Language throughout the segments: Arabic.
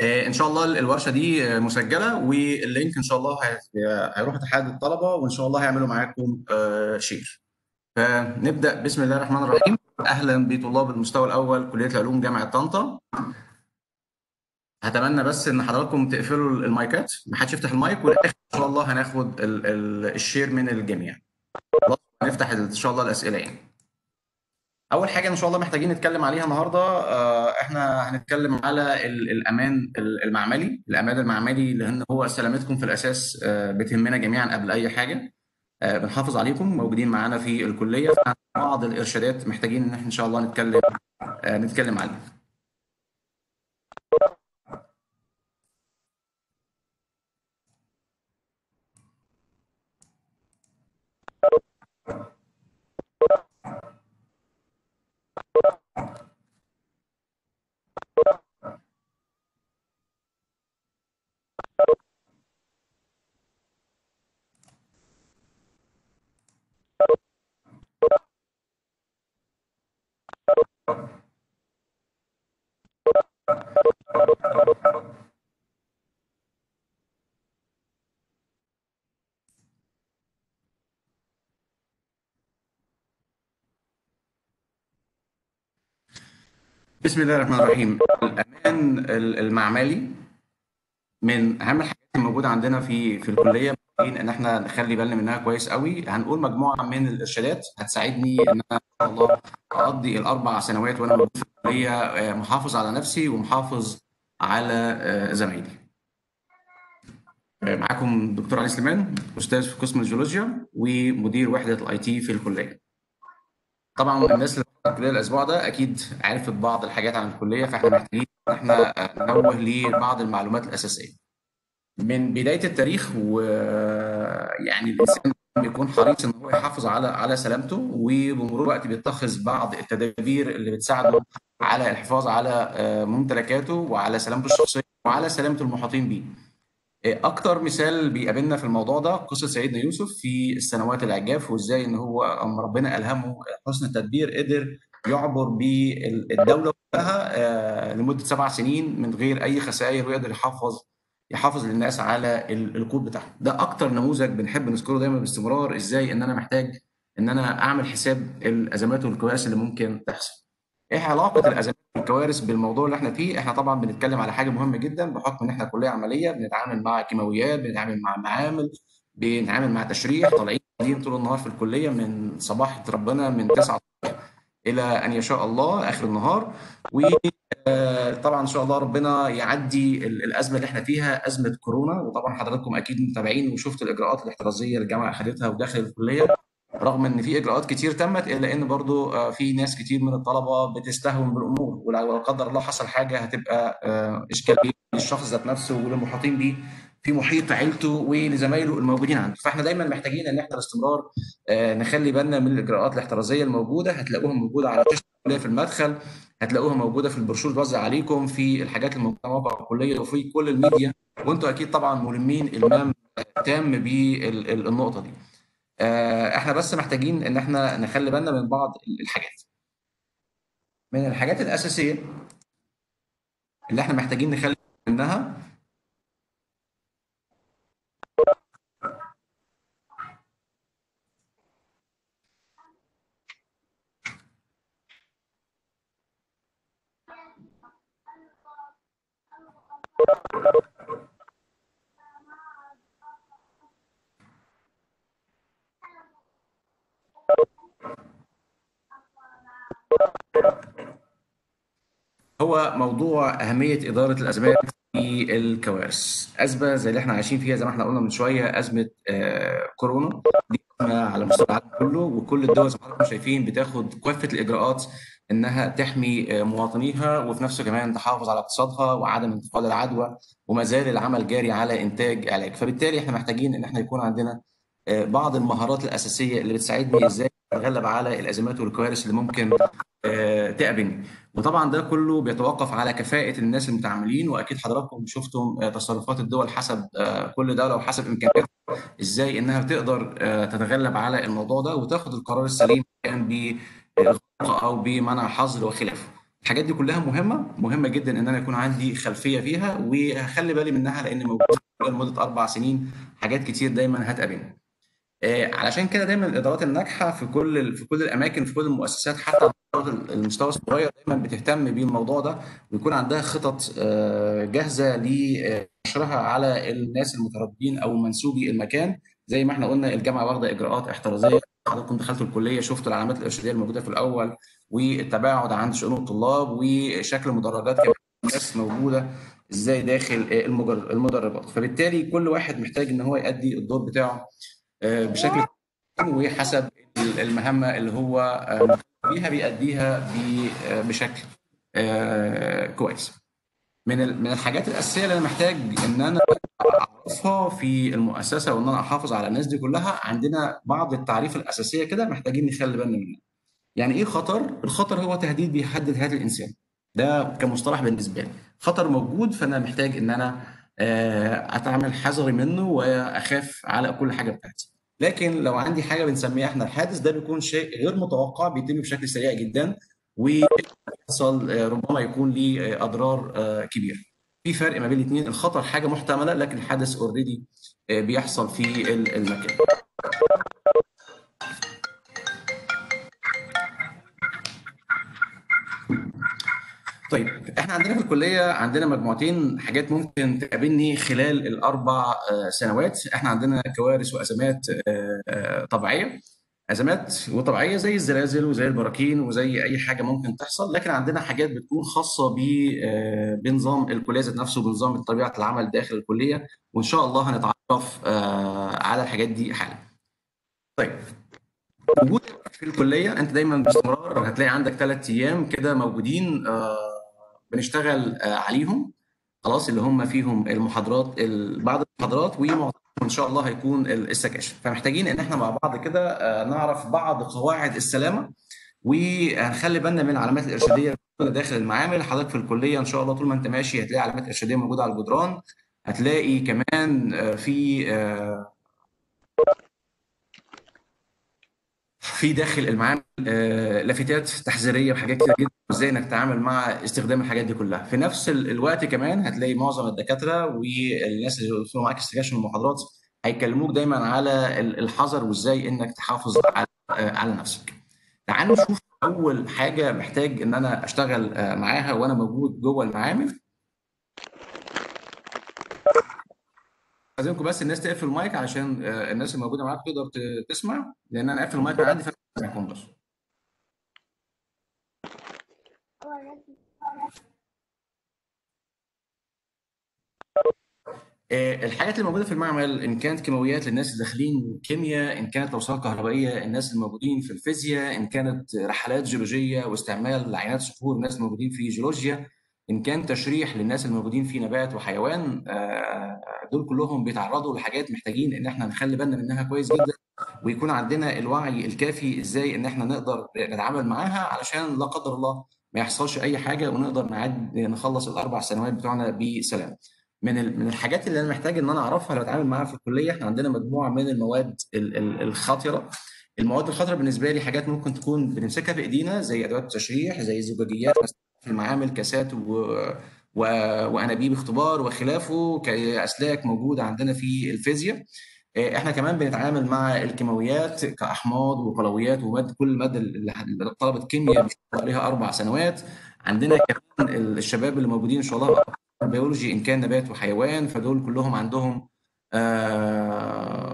آه، إن شاء الله الورشة دي آه، مسجلة وال link إن شاء الله هي- هيروح اتحاد الطلبة وإن شاء الله هيعملوا معاكم آه، share. فنبدأ بسم الله الرحمن الرحيم. أهلا بطلاب المستوى الأول كلية العلوم جامعة طنطا. هتمنى بس إن حضراتكم تقفلوا المايكات ما حدش يفتح المايك والاخر إن شاء الله هناخد ال- ال- ال share من الجميع. هنفتح إن شاء الله الأسئلة يعني. أول حاجة إن شاء الله محتاجين نتكلم عليها النهارده آه، إحنا هنتكلم على ال- الأمان ال- المعملي الأمان المعملي لأن هو سلامتكم في الأساس آه، بتهمنا جميعا قبل أي حاجة آه، بنحافظ عليكم موجودين معانا في الكلية بعض الإرشادات محتاجين إن إحنا إن شاء الله نتكلم نتكلم عليها. بسم الله الرحمن الرحيم. الأمان ال- المعملي من أهم الحاجات الموجوده عندنا في في الكلية إن إحنا نخلي بالنا منها كويس قوي. هنقول مجموعة من الإرشادات هتساعدني إن أنا إن شاء الله أقضي الأربع سنوات وأنا موجود في الكليه آه، محافظ على نفسي ومحافظ على آه، زمايلي. آه، معاكم دكتور علي سليمان أستاذ في قسم الجيولوجيا ومدير وحدة ال IT في الكلية. طبعا الناس اللي الأسبوع ده أكيد عرفت بعض الحاجات عن الكلية فإحنا محتاجين إن إحنا ننوه لبعض المعلومات الأساسية. من بداية التاريخ ويعني الإنسان بيكون حريص إن هو يحافظ على على سلامته وبمرور الوقت بيتخذ بعض التدابير اللي بتساعده على الحفاظ على آه، ممتلكاته وعلى سلامته الشخصية وعلى سلامة المحيطين بيه. أكتر مثال بيقابلنا في الموضوع ده قصة سيدنا يوسف في السنوات العجاف وإزاي إن هو اما ربنا ألهمه حسن التدبير قدر يعبر بالدولة كلها آه، لمدة سبع سنين من غير أي خسائر ويقدر يحافظ يحافظ للناس على ال- القوت بتاعهم ده أكتر نموذج بنحب نذكره دايما باستمرار إزاي إن أنا محتاج إن أنا أعمل حساب الأزمات والكوارث اللي ممكن تحصل إيه علاقة الأزمات والكوارث بالموضوع اللي إحنا فيه؟ إحنا طبعا بنتكلم على حاجة مهمة جدا بحكم إن إحنا كلية عملية بنتعامل مع كيماويات بنتعامل مع معامل بنتعامل مع تشريح طالعين قاعدين طول النهار في الكلية من صباح ربنا من 9 إلى أن يشاء الله آخر النهار. وطبعا إن شاء الله ربنا يعدي ال- الأزمة اللي إحنا فيها أزمة كورونا. وطبعا حضراتكم أكيد متابعين وشفتوا الإجراءات الاحترازية اللي الجامعة اخذتها وداخل الكلية. رغم إن في إجراءات كتير تمت إلا إن برضو آه، في ناس كتير من الطلبة بتستهون بالأمور ولو قدر الله حصل حاجة هتبقى آه، إشكالية للشخص ذات نفسه وللمحيطين بيه في محيط عيلته ولزمايله الموجودين عنده. فإحنا دايما محتاجين إن إحنا باستمرار آه، نخلي بالنا من الإجراءات الاحترازية الموجودة. هتلاقوها موجودة على في المدخل هتلاقوها موجودة في البروشور بتوزع عليكم في الحاجات الموجوده موقع الكلية وفي كل الميديا. وأنتم أكيد طبعا ملمين المام تام بالنقطه دي. إحنا بس محتاجين ان إحنا نخلي بالنا من بعض الحاجات. من الحاجات الأساسية اللي إحنا محتاجين نخلي منها هو موضوع أهمية إدارة الأزمات في الكوارث. أزمة زي اللي إحنا عايشين فيها زي ما إحنا قلنا من شوية أزمة آه، كورونا. دي على مستوى العالم كله وكل الدول زي ما حضراتكم شايفين بتاخد كافة الإجراءات إنها تحمي آه، مواطنيها وفي نفسه كمان تحافظ على اقتصادها وعدم انتقال العدوى وما زال العمل جاري على إنتاج علاج. فبالتالي إحنا محتاجين إن إحنا يكون عندنا آه، بعض المهارات الأساسية اللي بتساعدني إزاي أتغلب على الأزمات والكوارث اللي ممكن آه، تقابلني وطبعا ده كله بيتوقف على كفاءة الناس المتعاملين وأكيد حضراتكم شفتم آه، تصرفات الدول حسب آه، كل دولة وحسب إمكانياتها إزاي إنها تقدر تتغلب على الموضوع ده وتاخد القرار السليم كان بالغلق أو بمنع حظر وخلافه. الحاجات دي كلها مهمة مهمة جدا إن أنا يكون عندي خلفية فيها وهخلي بالي منها لأن موجود لمدة أربع سنين حاجات كتير دايما هتقابلني آه، علشان كده دايما الإدارات الناجحة في كل في كل الأماكن في كل المؤسسات حتى المستوى الصغير دايما بتهتم بالموضوع ده ويكون عندها خطط آه، جاهزة لنشرها على الناس المترددين أو منسوبي المكان. زي ما إحنا قلنا الجامعة واخدة إجراءات احترازية. حضراتكم دخلتوا الكلية شفتوا العلامات الإرشادية الموجودة في الأول والتباعد عن شؤون الطلاب وشكل المدرجات كمان الناس موجودة إزاي داخل المجر- المدرجات. فبالتالي كل واحد محتاج إن هو يؤدي الدور بتاعه. آه، بشكل وحسب المهمة اللي هو آه، بيها بيأديها آه، بشكل آه، كويس. من من الحاجات الأساسية اللي أنا محتاج إن أنا أعرفها في المؤسسة وإن أنا أحافظ على الناس دي كلها عندنا بعض التعريف الأساسية كده محتاجين نخلي بالنا منها. يعني إيه خطر؟ الخطر هو تهديد بيهدد حياه الإنسان. ده كمصطلح بالنسبة لي. خطر موجود فأنا محتاج إن أنا آه، اتعامل حذري منه وأخاف على كل حاجة بتاعتي. لكن لو عندي حاجة بنسميها إحنا الحادث ده بيكون شيء غير متوقع بيتم بشكل سريع جدا ويحصل آه، ربما يكون ليه آه، أضرار آه، كبيرة. في فرق ما بين الاثنين الخطر حاجة محتملة لكن الحدث اوريدي بيحصل في ال- المكان. طيب إحنا عندنا في الكلية عندنا مجموعتين حاجات ممكن تقابلني خلال الأربع آه، سنوات. إحنا عندنا كوارث وأزمات آه، آه، طبيعية. أزمات وطبيعية زي الزلازل وزي البراكين وزي أي حاجة ممكن تحصل لكن عندنا حاجات بتكون خاصة ب بنظام الكلية ذات نفسه بنظام طبيعة العمل داخل الكلية. وإن شاء الله هنتعرف على الحاجات دي حالا. طيب وجودك في الكلية أنت دايما باستمرار هتلاقي عندك ثلاث أيام كده موجودين بنشتغل آه، عليهم. خلاص اللي هم فيهم المحاضرات ال- بعض المحاضرات ومعظمهم إن شاء الله هيكون ال- ال sections. فمحتاجين إن إحنا مع بعض كده آه، نعرف بعض قواعد السلامة وهنخلي بالنا من العلامات الإرشادية داخل المعامل. حضرتك في الكلية إن شاء الله طول ما أنت ماشي هتلاقي علامات إرشادية موجودة على الجدران. هتلاقي كمان آه، في في داخل المعامل آه، لافتات تحذيرية وحاجات كتير جدا إزاي إنك تتعامل مع استخدام الحاجات دي كلها. في نفس ال- الوقت كمان هتلاقي معظم الدكاترة والناس اللي بيوصلوا معاك ال sections والمحاضرات هيكلموك دايما على ال- الحذر وإزاي إنك تحافظ على آه، على نفسك. تعالوا نشوف أول حاجة محتاج إن أنا أشتغل آه، معاها وأنا موجود جوه المعامل. عايزينكم بس الناس تقفل المايك علشان آه، الناس الموجوده معاك تقدر تسمع لأن أنا قافل المايك عندي فاسمعكم بس. آه، الحاجات اللي موجودة في المعمل إن كانت كيماويات للناس اللي داخلين كيمياء إن كانت توصيلات كهربائية الناس الموجودين في الفيزياء إن كانت رحلات جيولوجية واستعمال عينات صخور الناس الموجودين في جيولوجيا. إن كان تشريح للناس الموجودين في نبات وحيوان آه، دول كلهم بيتعرضوا لحاجات محتاجين إن إحنا نخلي بالنا منها كويس جدا ويكون عندنا الوعي الكافي إزاي إن إحنا نقدر نتعامل معاها علشان لا قدر الله ما يحصلش أي حاجة ونقدر نعد نخلص الأربع سنوات بتوعنا بسلام. من من الحاجات اللي أنا محتاج إن أنا أعرفها لو أتعامل معاها في الكلية إحنا عندنا مجموعة من المواد ال- ال- الخطرة. المواد الخطرة بالنسبة لي حاجات ممكن تكون بنمسكها بايدينا زي أدوات التشريح زي زجاجيات في المعامل كاسات و... و... وأنابيب اختبار وخلافه كأسلاك موجوده عندنا في الفيزياء. آه، إحنا كمان بنتعامل مع الكيماويات كأحماض وقلويات وماده كل الماده اللي طلبة كيمياء عليها أربع سنوات. عندنا كمان الشباب اللي موجودين إن شاء الله بيولوجي إن كان نبات وحيوان فدول كلهم عندهم آه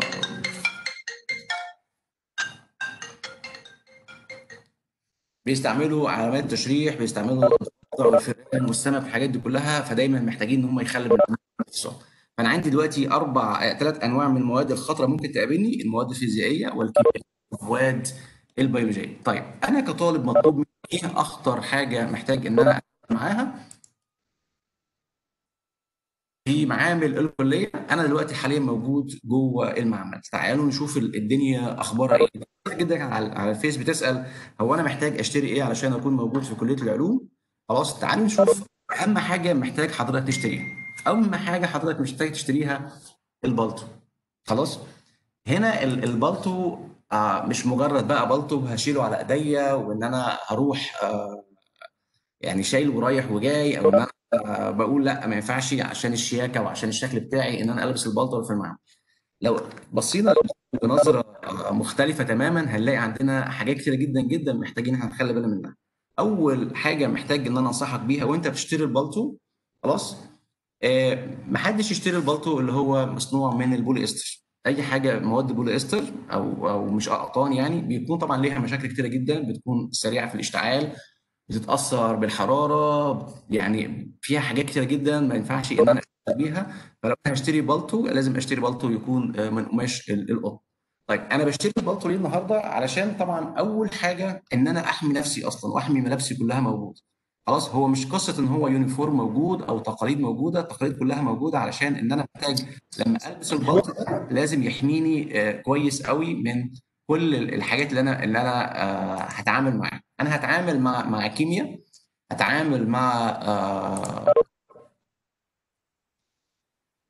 بيستعملوا علامات تشريح بيستعملوا القطع والفئران والسمك والحاجات دي كلها فدايما محتاجين إن هم يخلوا نفسهم فأنا عندي دلوقتي أربع ثلاث أنواع من المواد الخطرة ممكن تقابلني المواد الفيزيائية والكيميائية. والمواد البيولوجية. طيب أنا كطالب مطلوب مني إيه أخطر حاجة محتاج إن أنا معاها؟ في معامل الكلية أنا دلوقتي حاليا موجود جوه المعمل. تعالوا نشوف ال- الدنيا أخبارها إيه. جدا على الفيس بتسأل هو أنا محتاج أشتري إيه علشان أكون موجود في كلية العلوم؟ خلاص تعالوا نشوف. أهم حاجة محتاج حضرتك تشتريها. أهم حاجة حضرتك محتاج تشتريها البلطو. خلاص؟ هنا ال- البلطو آه، مش مجرد بقى بلطو هشيله على إيديا وإن أنا هروح آه، يعني شايل ورايح وجاي أو إن أنا بقول لا ما ينفعش عشان الشياكة وعشان الشكل بتاعي إن أنا ألبس البلطو في المعمل. لو بصينا بنظرة مختلفة تماما هنلاقي عندنا حاجات كتيرة جدا جدا محتاجين إحنا نخلي بالنا منها. أول حاجة محتاج إن أنا أنصحك بيها وأنت بتشتري البلطو خلاص؟ آه، محدش يشتري البلطو اللي هو مصنوع من البولي استر أي حاجة مواد بولي استر أو أو مش أقطان يعني بيكون طبعا ليها مشاكل كتيرة جدا بتكون سريعة في الاشتعال بتتأثر بالحرارة يعني فيها حاجات كتيرة جدا ما ينفعش إن أنا بيها فلو أنا هشتري بالطو لازم أشتري بالطو يكون آه، من قماش ال- القطن. طيب أنا بشتري البالطو ليه النهارده؟ علشان طبعا أول حاجة إن أنا أحمي نفسي أصلا وأحمي ملابسي كلها موجود خلاص هو مش قصة إن هو يونيفورم موجود أو تقاليد موجودة التقاليد كلها موجودة علشان إن أنا محتاج لما ألبس البلطو ده لازم يحميني آه، كويس قوي من كل ال- الحاجات اللي أنا اللي أنا آه، هتعامل معاها. أنا هتعامل مع مع كيمياء هتعامل مع آه،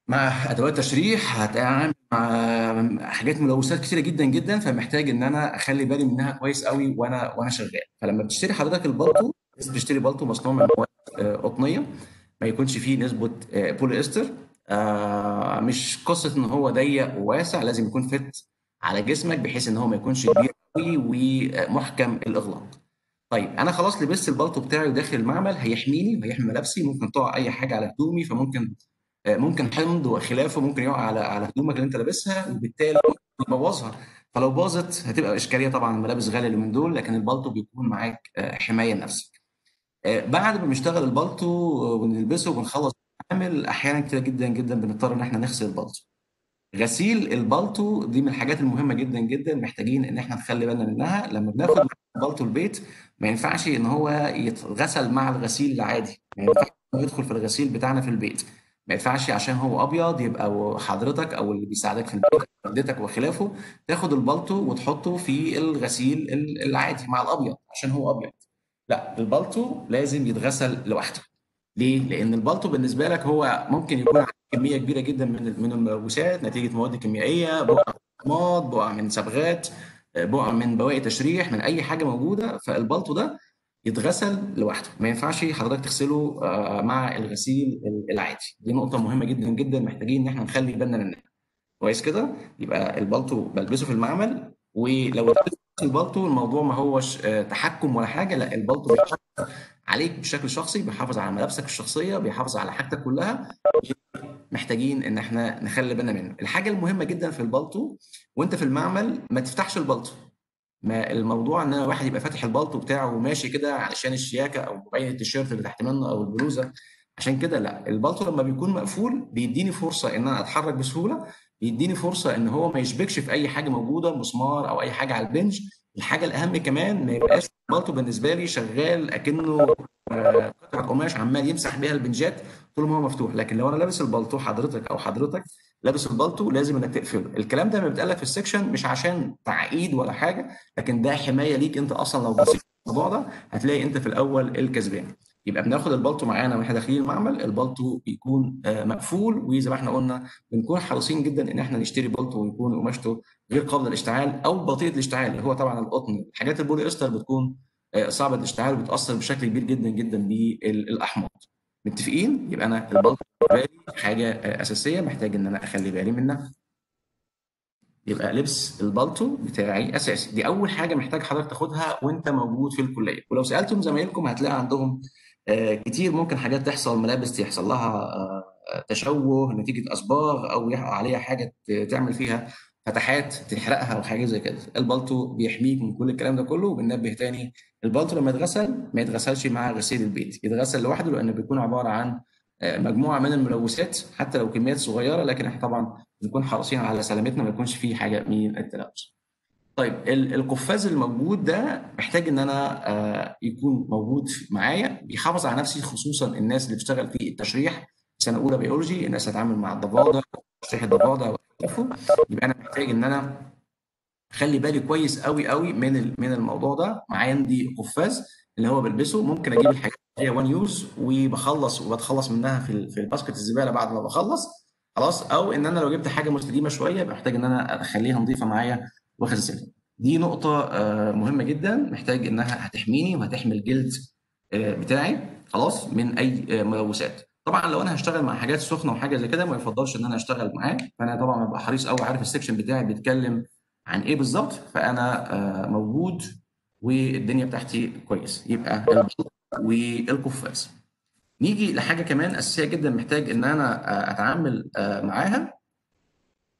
مع أدوات تشريح هتعامل مع حاجات ملوثات كتيرة جدا جدا فمحتاج إن أنا أخلي بالي منها كويس قوي وأنا وأنا شغال. فلما بتشتري حضرتك البلطو لازم تشتري بلطو مصنوع من مواد آه، قطنية ما يكونش فيه نسبة آه، بولي استر آه، مش قصة إن هو ضيق وواسع لازم يكون فت على جسمك بحيث إن هو ما يكونش كبير قوي ومحكم الإغلاق. طيب أنا خلاص لبست البلطو بتاعي وداخل المعمل هيحميني وهيحمي ملابسي ممكن تقع أي حاجة على هدومي فممكن آه، ممكن حمض وخلافه ممكن يقع على على هدومك اللي أنت لابسها وبالتالي ممكن يبوظها فلو باظت هتبقى إشكالية طبعا الملابس غالية من دول لكن البلطو بيكون معاك آه، حماية لنفسك. آه، بعد ما بنشتغل البلطو ونلبسه وبنخلص العمل أحيانا كتير جدا جدا بنضطر إن إحنا نغسل البلطو غسيل البلطو دي من الحاجات المهمة جدا جدا محتاجين إن إحنا نخلي بالنا منها. لما بناخد البلطو البيت ما ينفعش ان هو يتغسل مع الغسيل العادي. ما ينفعش يدخل في الغسيل بتاعنا في البيت. ما ينفعش عشان هو أبيض يبقى حضرتك أو اللي بيساعدك في البيت والدتك وخلافه تاخد البلطو وتحطه في الغسيل ال- العادي مع الأبيض عشان هو أبيض. لا البلطو لازم يتغسل لوحده. ليه؟ لأن البلطو بالنسبة لك هو ممكن يكون عليه كمية كبيرة جدا من من الملوثات نتيجة مواد حماض بقع من صبغات بقع من بواقي تشريح من أي حاجة موجودة فالبلطو ده يتغسل لوحده. ما ينفعش حضرتك تغسله آه، مع الغسيل العادي. دي نقطة مهمة جدا جدا محتاجين إن إحنا نخلي بالنا منها. كويس كده؟ يبقى البلطو بلبسه في المعمل ولو البلطو الموضوع ما هوش آه، تحكم ولا حاجة لا البلطو عليك بشكل شخصي بيحافظ على ملابسك الشخصية بيحافظ على حاجتك كلها. محتاجين إن إحنا نخلي بالنا منه. الحاجة المهمة جدا في البلطو وانت في المعمل ما تفتحش البلطو. ما الموضوع إن واحد يبقى فاتح البلطو بتاعه وماشي كده علشان الشياكة أو مبين التيشيرت اللي تحت منه أو البلوزة عشان كده لأ. البلطو لما بيكون مقفول بيديني فرصة إن أنا أتحرك بسهولة بيديني فرصة إن هو ما يشبكش في أي حاجة موجودة مسمار أو أي حاجة على ال bench الحاجة الأهم كمان ما يبقاش البلطو بالنسبة لي شغال أكنه آه، قطعه قماش عمال يمسح بيها ال bench ات طول ما هو مفتوح. لكن لو أنا لابس البلطو حضرتك أو حضرتك لابس البلطو لازم انك تقفله. الكلام ده لما بيتقال لك في ال section مش عشان تعقيد ولا حاجة لكن ده حماية ليك انت أصلا لو بصيت الموضوع ده هتلاقي انت في الأول الكسبان. يبقى بناخد البلطو معانا وإحنا داخلين المعمل البلطو بيكون آه، مقفول وزي ما إحنا قلنا بنكون حريصين جدا ان إحنا نشتري بلطو ويكون قماشته غير قابلة للاشتعال أو بطيئة الاشتعال اللي هو طبعا القطن. الحاجات البولي استر بتكون آه، صعبة الاشتعال وبتأثر بشكل كبير جدا جدا بالأحماض. متفقين؟ يبقى أنا لي حاجة أساسية محتاج إن أنا أخلي بالي منها. يبقى لبس البلطو بتاعي أساسي. دي أول حاجة محتاج حضرتك تاخدها وأنت موجود في الكلية. ولو سألتم زمايلكم هتلاقي عندهم آه، كتير ممكن حاجات تحصل ملابس يحصل لها آه، تشوه نتيجة اصباغ أو يقع عليها حاجة تعمل فيها فتحات تحرقها أو حاجة زي كده. البلطو بيحميك من كل الكلام ده كله وبننبه تاني. البلطو لما يتغسل ما يتغسلش مع غسيل البيت يتغسل لوحده لأنه بيكون عبارة عن آه، مجموعة من الملوثات حتى لو كميات صغيرة لكن إحنا طبعا نكون حريصين على سلامتنا ما يكونش فيه حاجة من التلوث. طيب ال- القفاز الموجود ده محتاج إن أنا آه، يكون موجود معايا بيحافظ على نفسي خصوصا الناس اللي بتشتغل في التشريح. سنة أولى بيولوجي الناس هتتعامل مع الضفادع تشريح الضفادع يبقى أنا محتاج إن أنا خلي بالي كويس قوي قوي من من الموضوع ده. معايا عندي قفاز اللي هو بلبسه. ممكن أجيب الحاجات اللي هي one use وبخلص وبتخلص منها في في ال basket الزبالة بعد ما بخلص. خلاص؟ أو إن أنا لو جبت حاجة مستديمة شوية بحتاج إن أنا أخليها نظيفه معايا واغسلها دي نقطة آه، مهمة جدا. محتاج إنها هتحميني وهتحمي الجلد آه، بتاعي. خلاص؟ من أي آه، ملوثات. طبعا لو أنا هشتغل مع حاجات سخنة وحاجة زي كده ما يفضلش إن أنا أشتغل معاه. فأنا طبعا ببقى حريص قوي عارف ال section بتاعي بيتكلم عن إيه بالظبط فأنا آه، موجود والدنيا بتاعتي كويس يبقى والقفاز نيجي لحاجة كمان أساسية جدا محتاج إن أنا آه، أتعامل آه، معاها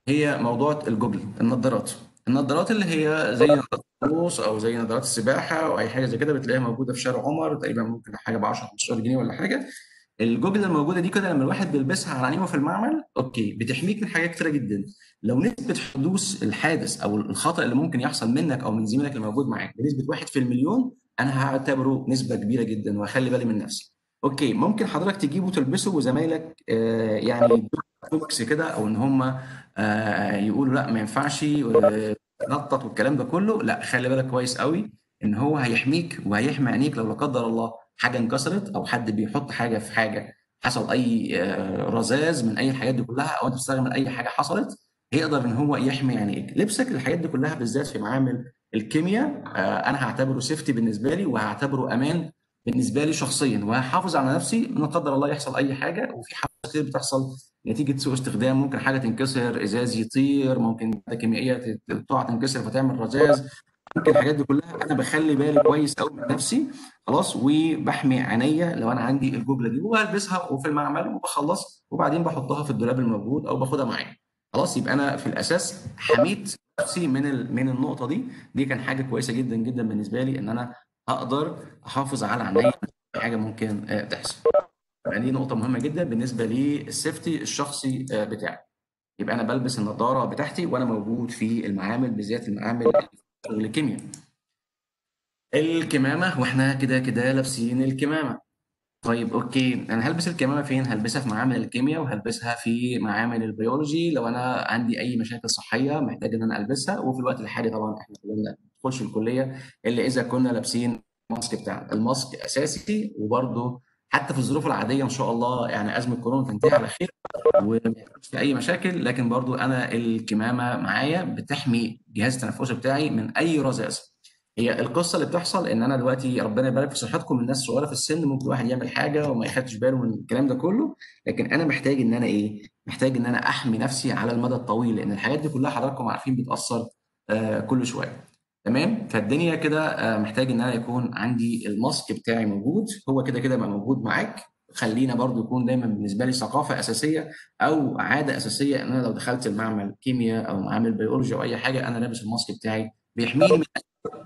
هي موضوع الجوجل النظارات. النظارات اللي هي زي نظارات الغوص أو زي نظارات السباحة أو أي حاجة زي كده بتلاقيها موجودة في شارع عمر تقريبا ممكن حاجة ب 10 15 جنيه ولا حاجة. الجوجل الموجودة دي كده لما الواحد بيلبسها على عينه في المعمل okay بتحميك من حاجات كتيرة جدا. لو نسبة حدوث الحادث أو الخطأ اللي ممكن يحصل منك أو من زميلك اللي موجود معاك بنسبة 1 في المليون أنا هعتبره نسبة كبيرة جدا واخلي بالي من نفسي. okay ممكن حضرتك تجيبه وتلبسه وزمايلك آه يعني بوكس كده أو إن هم آه يقولوا لأ ما ينفعش نطط والكلام ده كله لأ خلي بالك كويس قوي إن هو هيحميك وهيحمي عينيك لو لا قدر الله. حاجة انكسرت أو حد بيحط حاجة في حاجة حصل أي آه، رذاذ من أي الحاجات دي كلها أو أنت بتستخدم أي حاجة حصلت يقدر إن هو يحمي عينيك لبسك الحاجات دي كلها بالذات في معامل الكيمياء آه، أنا هعتبره سيفتي بالنسبة لي وهعتبره أمان بالنسبة لي شخصيا وهحافظ على نفسي لا قدر الله يحصل أي حاجة وفي حاجات كتير بتحصل نتيجة سوء استخدام ممكن حاجة تنكسر إزاز يطير ممكن كيميائية تقع تنكسر فتعمل رذاذ. الحاجات دي كلها أنا بخلي بالي كويس قوي من نفسي خلاص وبحمي عينيا لو أنا عندي الجوجله دي وبلبسها وفي المعمل وبخلص وبعدين بحطها في الدولاب الموجود أو باخدها معايا. خلاص يبقى أنا في الأساس حميت نفسي من من النقطة دي. دي كان حاجة كويسة جدا جدا بالنسبة لي إن أنا أقدر أحافظ على عينيا حاجة ممكن آه، تحصل. يعني دي نقطة مهمة جدا بالنسبة للسيفتي الشخصي آه، بتاعي. يبقى أنا بلبس النضارة بتاعتي وأنا موجود في المعامل بالذات المعامل الكيمياء. الكمامة وإحنا كده كده لابسين الكمامة. طيب okay. أنا هلبس الكمامة فين؟ هلبسها في معامل الكيمياء وهلبسها في معامل البيولوجي. لو أنا عندي أي مشاكل صحية محتاج إن أنا ألبسها. وفي الوقت الحالي طبعا إحنا كلنا ما الكلية إلا إذا كنا لابسين ال mask بتاعنا. ال mask أساسي وبرده حتى في الظروف العادية إن شاء الله يعني أزمة كورونا تنتهي على خير وما في أي مشاكل لكن برضو أنا الكمامة معايا بتحمي الجهاز التنفسي بتاعي من أي رذاذ هي القصة اللي بتحصل إن أنا دلوقتي ربنا يبارك في صحتكم الناس صغيرة في السن ممكن واحد يعمل حاجة وما ياخدش باله من الكلام ده كله لكن أنا محتاج إن أنا إيه؟ محتاج إن أنا أحمي نفسي على المدى الطويل لأن الحاجات دي كلها حضراتكم عارفين بتأثر آه كل شوية. تمام؟ فالدنيا كده آه محتاج إن أنا يكون عندي الماسك بتاعي موجود. هو كده كده بقى موجود معاك. خلينا برضو يكون دايما بالنسبة لي ثقافة أساسية أو عادة أساسية إن أنا لو دخلت المعمل كيمياء أو معامل بيولوجي أو أي حاجة أنا لابس ال mask بتاعي بيحميني من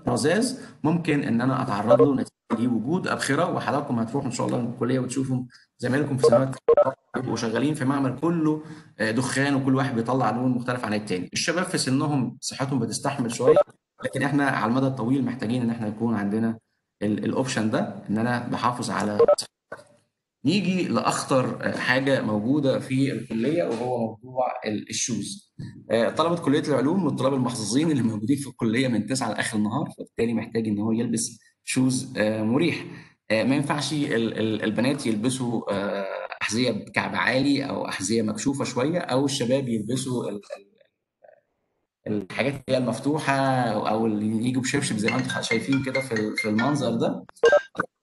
رذاذ ممكن إن أنا أتعرض له نتيجة وجود ابخره وحضراتكم هتروحوا إن شاء الله الكلية وتشوفوا زمايلكم في سنوات بيبقوا شغالين في معمل كله آه، دخان وكل واحد بيطلع لون مختلف عن التاني. الشباب في سنهم صحتهم بتستحمل شوية. لكن إحنا على المدى الطويل محتاجين ان إحنا يكون عندنا ال- ال option ده ان أنا بحافظ على نيجي لأخطر حاجة موجودة في الكلية وهو موضوع ال- ال shoes آه، طلبة كلية العلوم من الطلاب المحظوظين اللي موجودين في الكلية من 9 لآخر النهار فبالتالي محتاج إن هو يلبس shoes آه، مريح. آه، ما ينفعش ال- ال- البنات يلبسوا آه، أحذية بكعب عالي أو أحذية مكشوفة شوية أو الشباب يلبسوا الحاجات اللي هي المفتوحة أو اللي يجوا بشبشب زي ما أنتم شايفين كده في ال- في المنظر ده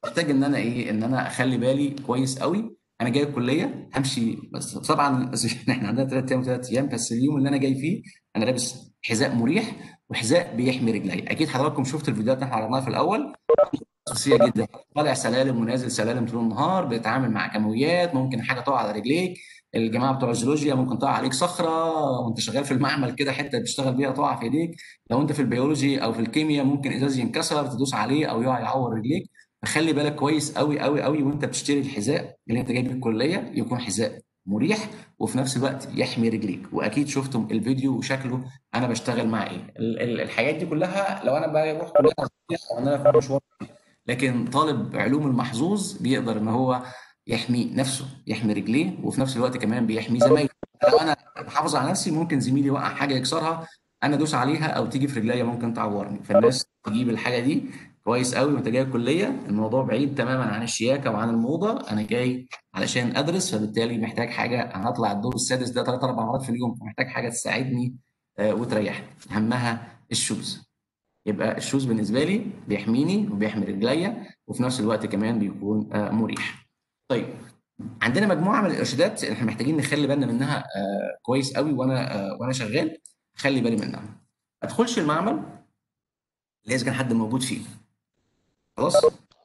محتاج إن أنا إيه إن أنا أخلي بالي كويس قوي أنا جاي الكلية همشي بس طبعا إحنا عندنا ثلاث أيام وثلاث أيام بس اليوم اللي أنا جاي فيه أنا لابس حذاء مريح وحذاء بيحمي رجلي. أكيد حضراتكم شفتوا الفيديوهات اللي إحنا عرضناها في الأول؟ خصوصية جدا. طالع سلالم ونازل سلالم طول النهار بيتعامل مع كيماويات ممكن حاجة تقع على رجليك. الجماعة بتوع الجيولوجيا ممكن تقع عليك صخرة وأنت شغال في المعمل كده حتة بتشتغل بيها تقع في إيديك. لو أنت في البيولوجي أو في الكيمياء ممكن إزاز ينكسر تدوس عليه أو يقع يعور رجليك. فخلي بالك كويس قوي قوي قوي وأنت بتشتري الحذاء اللي أنت جايب الكلية يكون حذاء مريح وفي نفس الوقت يحمي رجليك. وأكيد شفتم الفيديو وشكله أنا بشتغل مع إيه. ال- ال- الحاجات دي كلها لو أنا بروح كلية أو إن أنا في مشوار. لكن طالب علوم المحظوظ بيقدر إن هو يحمي نفسه يحمي رجليه وفي نفس الوقت كمان بيحمي زمايله. لو أنا بحافظ على نفسي ممكن زميلي يوقع حاجة يكسرها أنا أدوس عليها أو تيجي في رجليا ممكن تعورني. فالناس تجيب الحاجة دي كويس قوي وانت جاي الكلية. الموضوع بعيد تماما عن الشياكة وعن الموضة. أنا جاي علشان أدرس فبالتالي محتاج حاجة أنا هطلع الدور السادس ده ثلاث أربع مرات في اليوم فمحتاج حاجة تساعدني آه، وتريحني. أهمها ال shoes. يبقى ال shoes بالنسبة لي بيحميني وبيحمي رجليا وفي نفس الوقت كمان بيكون آه، مريح. طيب عندنا مجموعة من الإرشادات إحنا محتاجين نخلي بالنا منها آه، كويس قوي وأنا آه، وأنا شغال. خلي بالي منها. ما ادخلش المعمل لازم كان حد موجود فيه. خلاص؟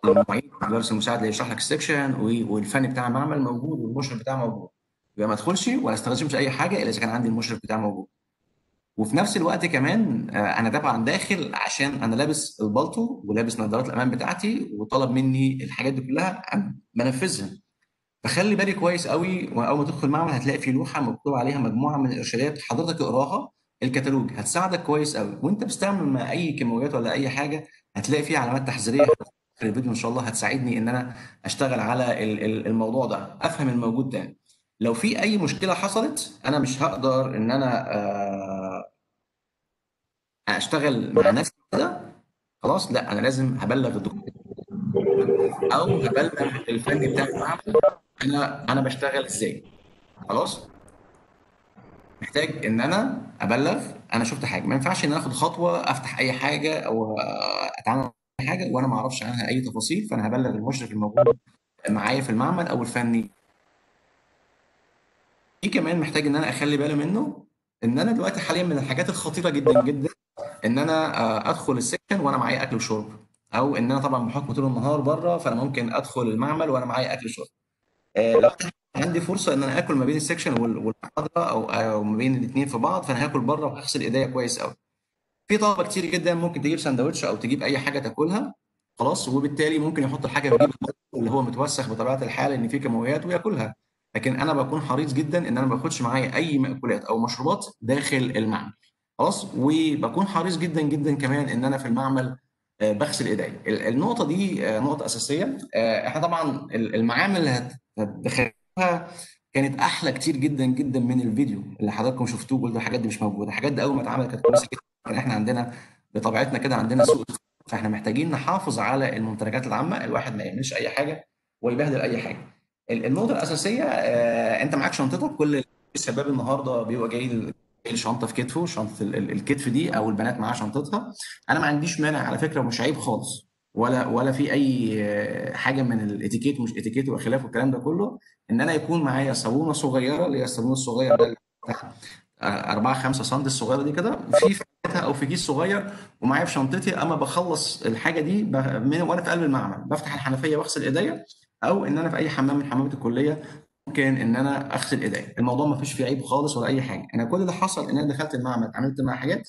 المعيد المساعد اللي يشرح لك السكشن والفني بتاع المعمل موجود والمشرف بتاعه موجود. يبقى ما ادخلش ولا استخدمش أي حاجة إلا إذا كان عندي المشرف بتاعه موجود. وفي نفس الوقت كمان آه، أنا طبعا داخل عشان أنا لابس البلطو ولابس نظارات الأمان بتاعتي وطلب مني الحاجات دي كلها بنفذها. فخلي بالي كويس قوي وأول ما تدخل المعمل هتلاقي في لوحة مكتوب عليها مجموعة من الإرشادات حضرتك اقراها الكتالوج هتساعدك كويس قوي. وأنت بتستعمل مع أي كيماويات ولا أي حاجة هتلاقي فيه علامات تحذيرية في الفيديو إن شاء الله هتساعدني إن أنا أشتغل على ال- ال- الموضوع ده أفهم الموجود ده. لو في أي مشكلة حصلت أنا مش هقدر إن أنا آه، أشتغل مع نفسي كده خلاص لا أنا لازم هبلغ الدكتور أو هبلغ الفني بتاع المعمل أنا أنا بشتغل إزاي. خلاص؟ محتاج إن أنا أبلغ أنا شفت حاجة. ما ينفعش إن أنا آخد خطوة أفتح أي حاجة أو أتعامل مع حاجة وأنا ما أعرفش عنها أي تفاصيل فأنا هبلغ المشرف الموجود معايا في المعمل أو الفني. في كمان محتاج إن أنا أخلي بالي منه إن أنا دلوقتي حاليا من الحاجات الخطيرة جدا جدا إن أنا آه، أدخل السكن وأنا معايا أكل وشرب أو إن أنا طبعا بحكم طول النهار بره فأنا ممكن أدخل المعمل وأنا معايا أكل وشرب. آه، لو عندي فرصة إن أنا آكل ما بين السكشن وال- والمحاضره أو ما بين الاثنين في بعض فأنا هاكل بره وهغسل إيديا كويس قوي في طلبة كتير جدا ممكن تجيب سندوتش أو تجيب أي حاجة تاكلها خلاص وبالتالي ممكن يحط الحاجة في اللي هو متوسخ بطبيعة الحال إن فيه كيماويات وياكلها. لكن أنا بكون حريص جدا إن أنا ما باخدش معايا أي مأكولات أو مشروبات داخل المعمل. خلاص؟ وبكون حريص جدا جدا كمان إن أنا في المعمل آه، بغسل ايديا ال- النقطة دي آه، نقطة أساسية. آه، إحنا طبعا ال- المعامل اللي هت- هتدخلها كانت أحلى كتير جدا جدا من الفيديو اللي حضراتكم شفتوه. قلتوا الحاجات دي مش موجودة. الحاجات دي أول ما اتعملت كانت كويسة جدا. لكن إحنا عندنا بطبيعتنا كده عندنا سوء فإحنا محتاجين نحافظ على الممتلكات العامة. الواحد ما يعملش أي حاجة ويبهدل أي حاجة. النقطه الأساسية آه، أنت معاك شنطتك كل الشباب النهارده بيبقى جاي ال- جاي شنطه في كتفه شنطة ال- ال- الكتف دي أو البنات معاها شنطتها. أنا ما عنديش مانع على فكرة ومش عيب خالص ولا ولا في أي آه، حاجة من الإتيكيت ومش إتيكيت وخلافه والكلام ده كله إن أنا يكون معايا صابونه صغيرة اللي هي الصابون الصغير ده اللي بتاع 4 5 سم الصغيرة دي كده في فتحتها أو في كيس صغير ومعايا في شنطتي أما بخلص الحاجة دي وأنا في قلب المعمل بفتح الحنفية واغسل إيديا أو إن أنا في أي حمام من حمامات الكلية ممكن إن أنا أغسل ايديا الموضوع ما فيش فيه عيب خالص ولا أي حاجة. أنا كل اللي حصل إن أنا دخلت المعمل اتعاملت مع حاجات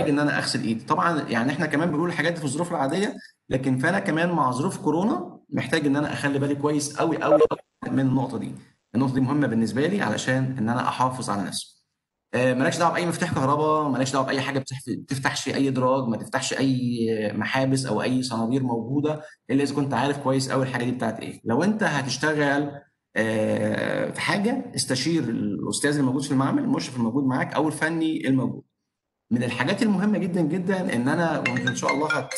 إن أنا أغسل إيدي. طبعا يعني إحنا كمان بنقول الحاجات دي في الظروف العادية لكن فأنا كمان مع ظروف كورونا محتاج إن أنا أخلي بالي كويس قوي قوي من النقطة دي. النقطة دي مهمة بالنسبة لي علشان إن أنا أحافظ على نفسي. مالكش دعوة بأي مفتاح كهرباء مالكش دعوة بأي حاجة بتفتح- بتفتحش أي دراج ما تفتحش أي محابس أو أي صناديق موجودة إلا إذا كنت عارف كويس قوي الحاجة دي بتاعت إيه. لو أنت هتشتغل آه، في حاجة استشير الأستاذ اللي موجود في المعمل المشرف الموجود معاك أو الفني الموجود. من الحاجات المهمة جدا جدا إن أنا وانت ان شاء الله هت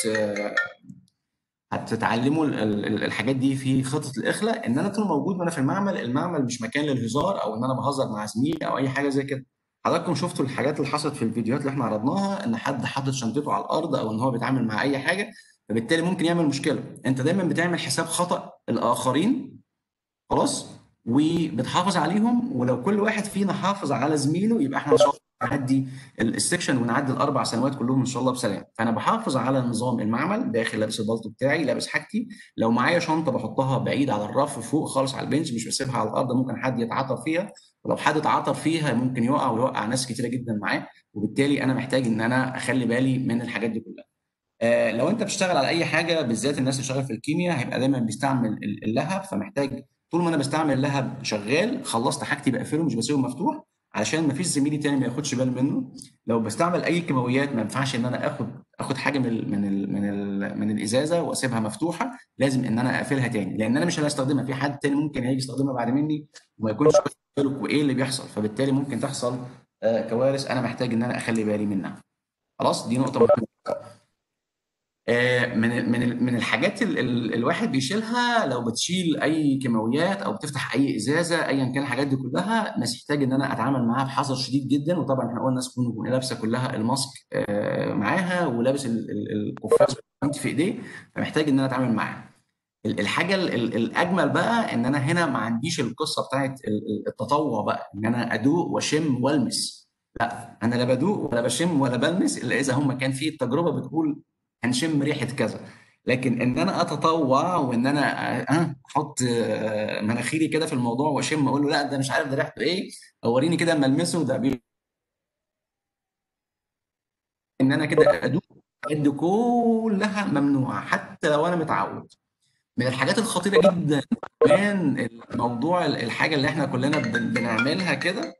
هتتعلموا ال- ال- الحاجات دي في خطة الاخلاء إن أنا طول موجود وأنا في المعمل المعمل مش مكان للهزار أو إن أنا بهزر مع زميلي أو أي حاجة زي كده. حضراتكم شفتوا الحاجات اللي حصلت في الفيديوهات اللي إحنا عرضناها؟ إن حد حاطط شنطته على الأرض أو إن هو بيتعامل مع أي حاجة فبالتالي ممكن يعمل مشكلة. أنت دايما بتعمل حساب خطأ الآخرين خلاص؟ وبتحافظ عليهم ولو كل واحد فينا حافظ على زميله يبقى إحنا إن شاء الله نعدي ال- السكشن ونعدي الاربع سنوات كلهم إن شاء الله بسلام. فأنا بحافظ على نظام المعمل داخل لابس البلطو بتاعي لابس حاجتي. لو معايا شنطة بحطها بعيد على الرف فوق خالص على البنش مش بسيبها على الأرض ممكن حد يتعاطر فيها. ولو حد اتعاطر فيها ممكن يقع ويوقع ناس كتيرة جدا معاه وبالتالي أنا محتاج إن أنا أخلي بالي من الحاجات دي كلها. آه، لو أنت بتشتغل على أي حاجة بالذات الناس اللي شغالة في الكيمياء هيبقى دايما بيستعمل ال- اللهب. فمحتاج طول ما أنا بستعمل اللهب شغال خلصت حاجتي بقفله مش بسيبه مفتوح علشان ما فيش زميلي تاني ما ياخدش باله منه. لو بستعمل أي كيماويات ما ينفعش إن أنا اخد آخد حاجة من ال من ال من ال من الإزازة وأسيبها مفتوحة لازم إن أنا أقفلها تاني. لأن أنا مش هستخدمها في حد تاني ممكن هيجي يستخدمها بعد مني وما يكونش باله وايه اللي بيحصل. فبالتالي ممكن تحصل آه، كوارث أنا محتاج إن أنا أخلي بالي منها. خلاص؟ دي نقطة مهمة. آه، من من من الحاجات ال- ال- الواحد بيشيلها لو بتشيل أي كيماويات أو بتفتح أي إزازة ايا كان الحاجات دي كلها ناس يحتاج إن أنا أتعامل معاها بحذر شديد جدا. وطبعا إحنا قلنا الناس تكون لابسة كلها الماسك آه، معاها ولابس ال- ال- القفاز في إيديه فمحتاج إن أنا أتعامل معاها. الحاجة ال- ال- الأجمل بقى إن أنا هنا ما عنديش القصة بتاعت ال- ال- التطوع بقى إن أنا أدوق وأشم وألمس. لأ أنا لا بدوق ولا بشم ولا بلمس إلا إذا هم كان في التجربه بتقول هنشم ريحة كذا. لكن إن أنا أتطوع وإن أنا أه أحط آه، مناخيري كده في الموضوع وأشم أقول له لأ ده مش عارف ده ريحته إيه وريني كده أما ألمسه ده بي- إن أنا كده أدوق دي كلها ممنوعة حتى لو أنا متعود. من الحاجات الخطيرة جدا. كمان الموضوع الحاجة اللي إحنا كلنا بن- بنعملها كده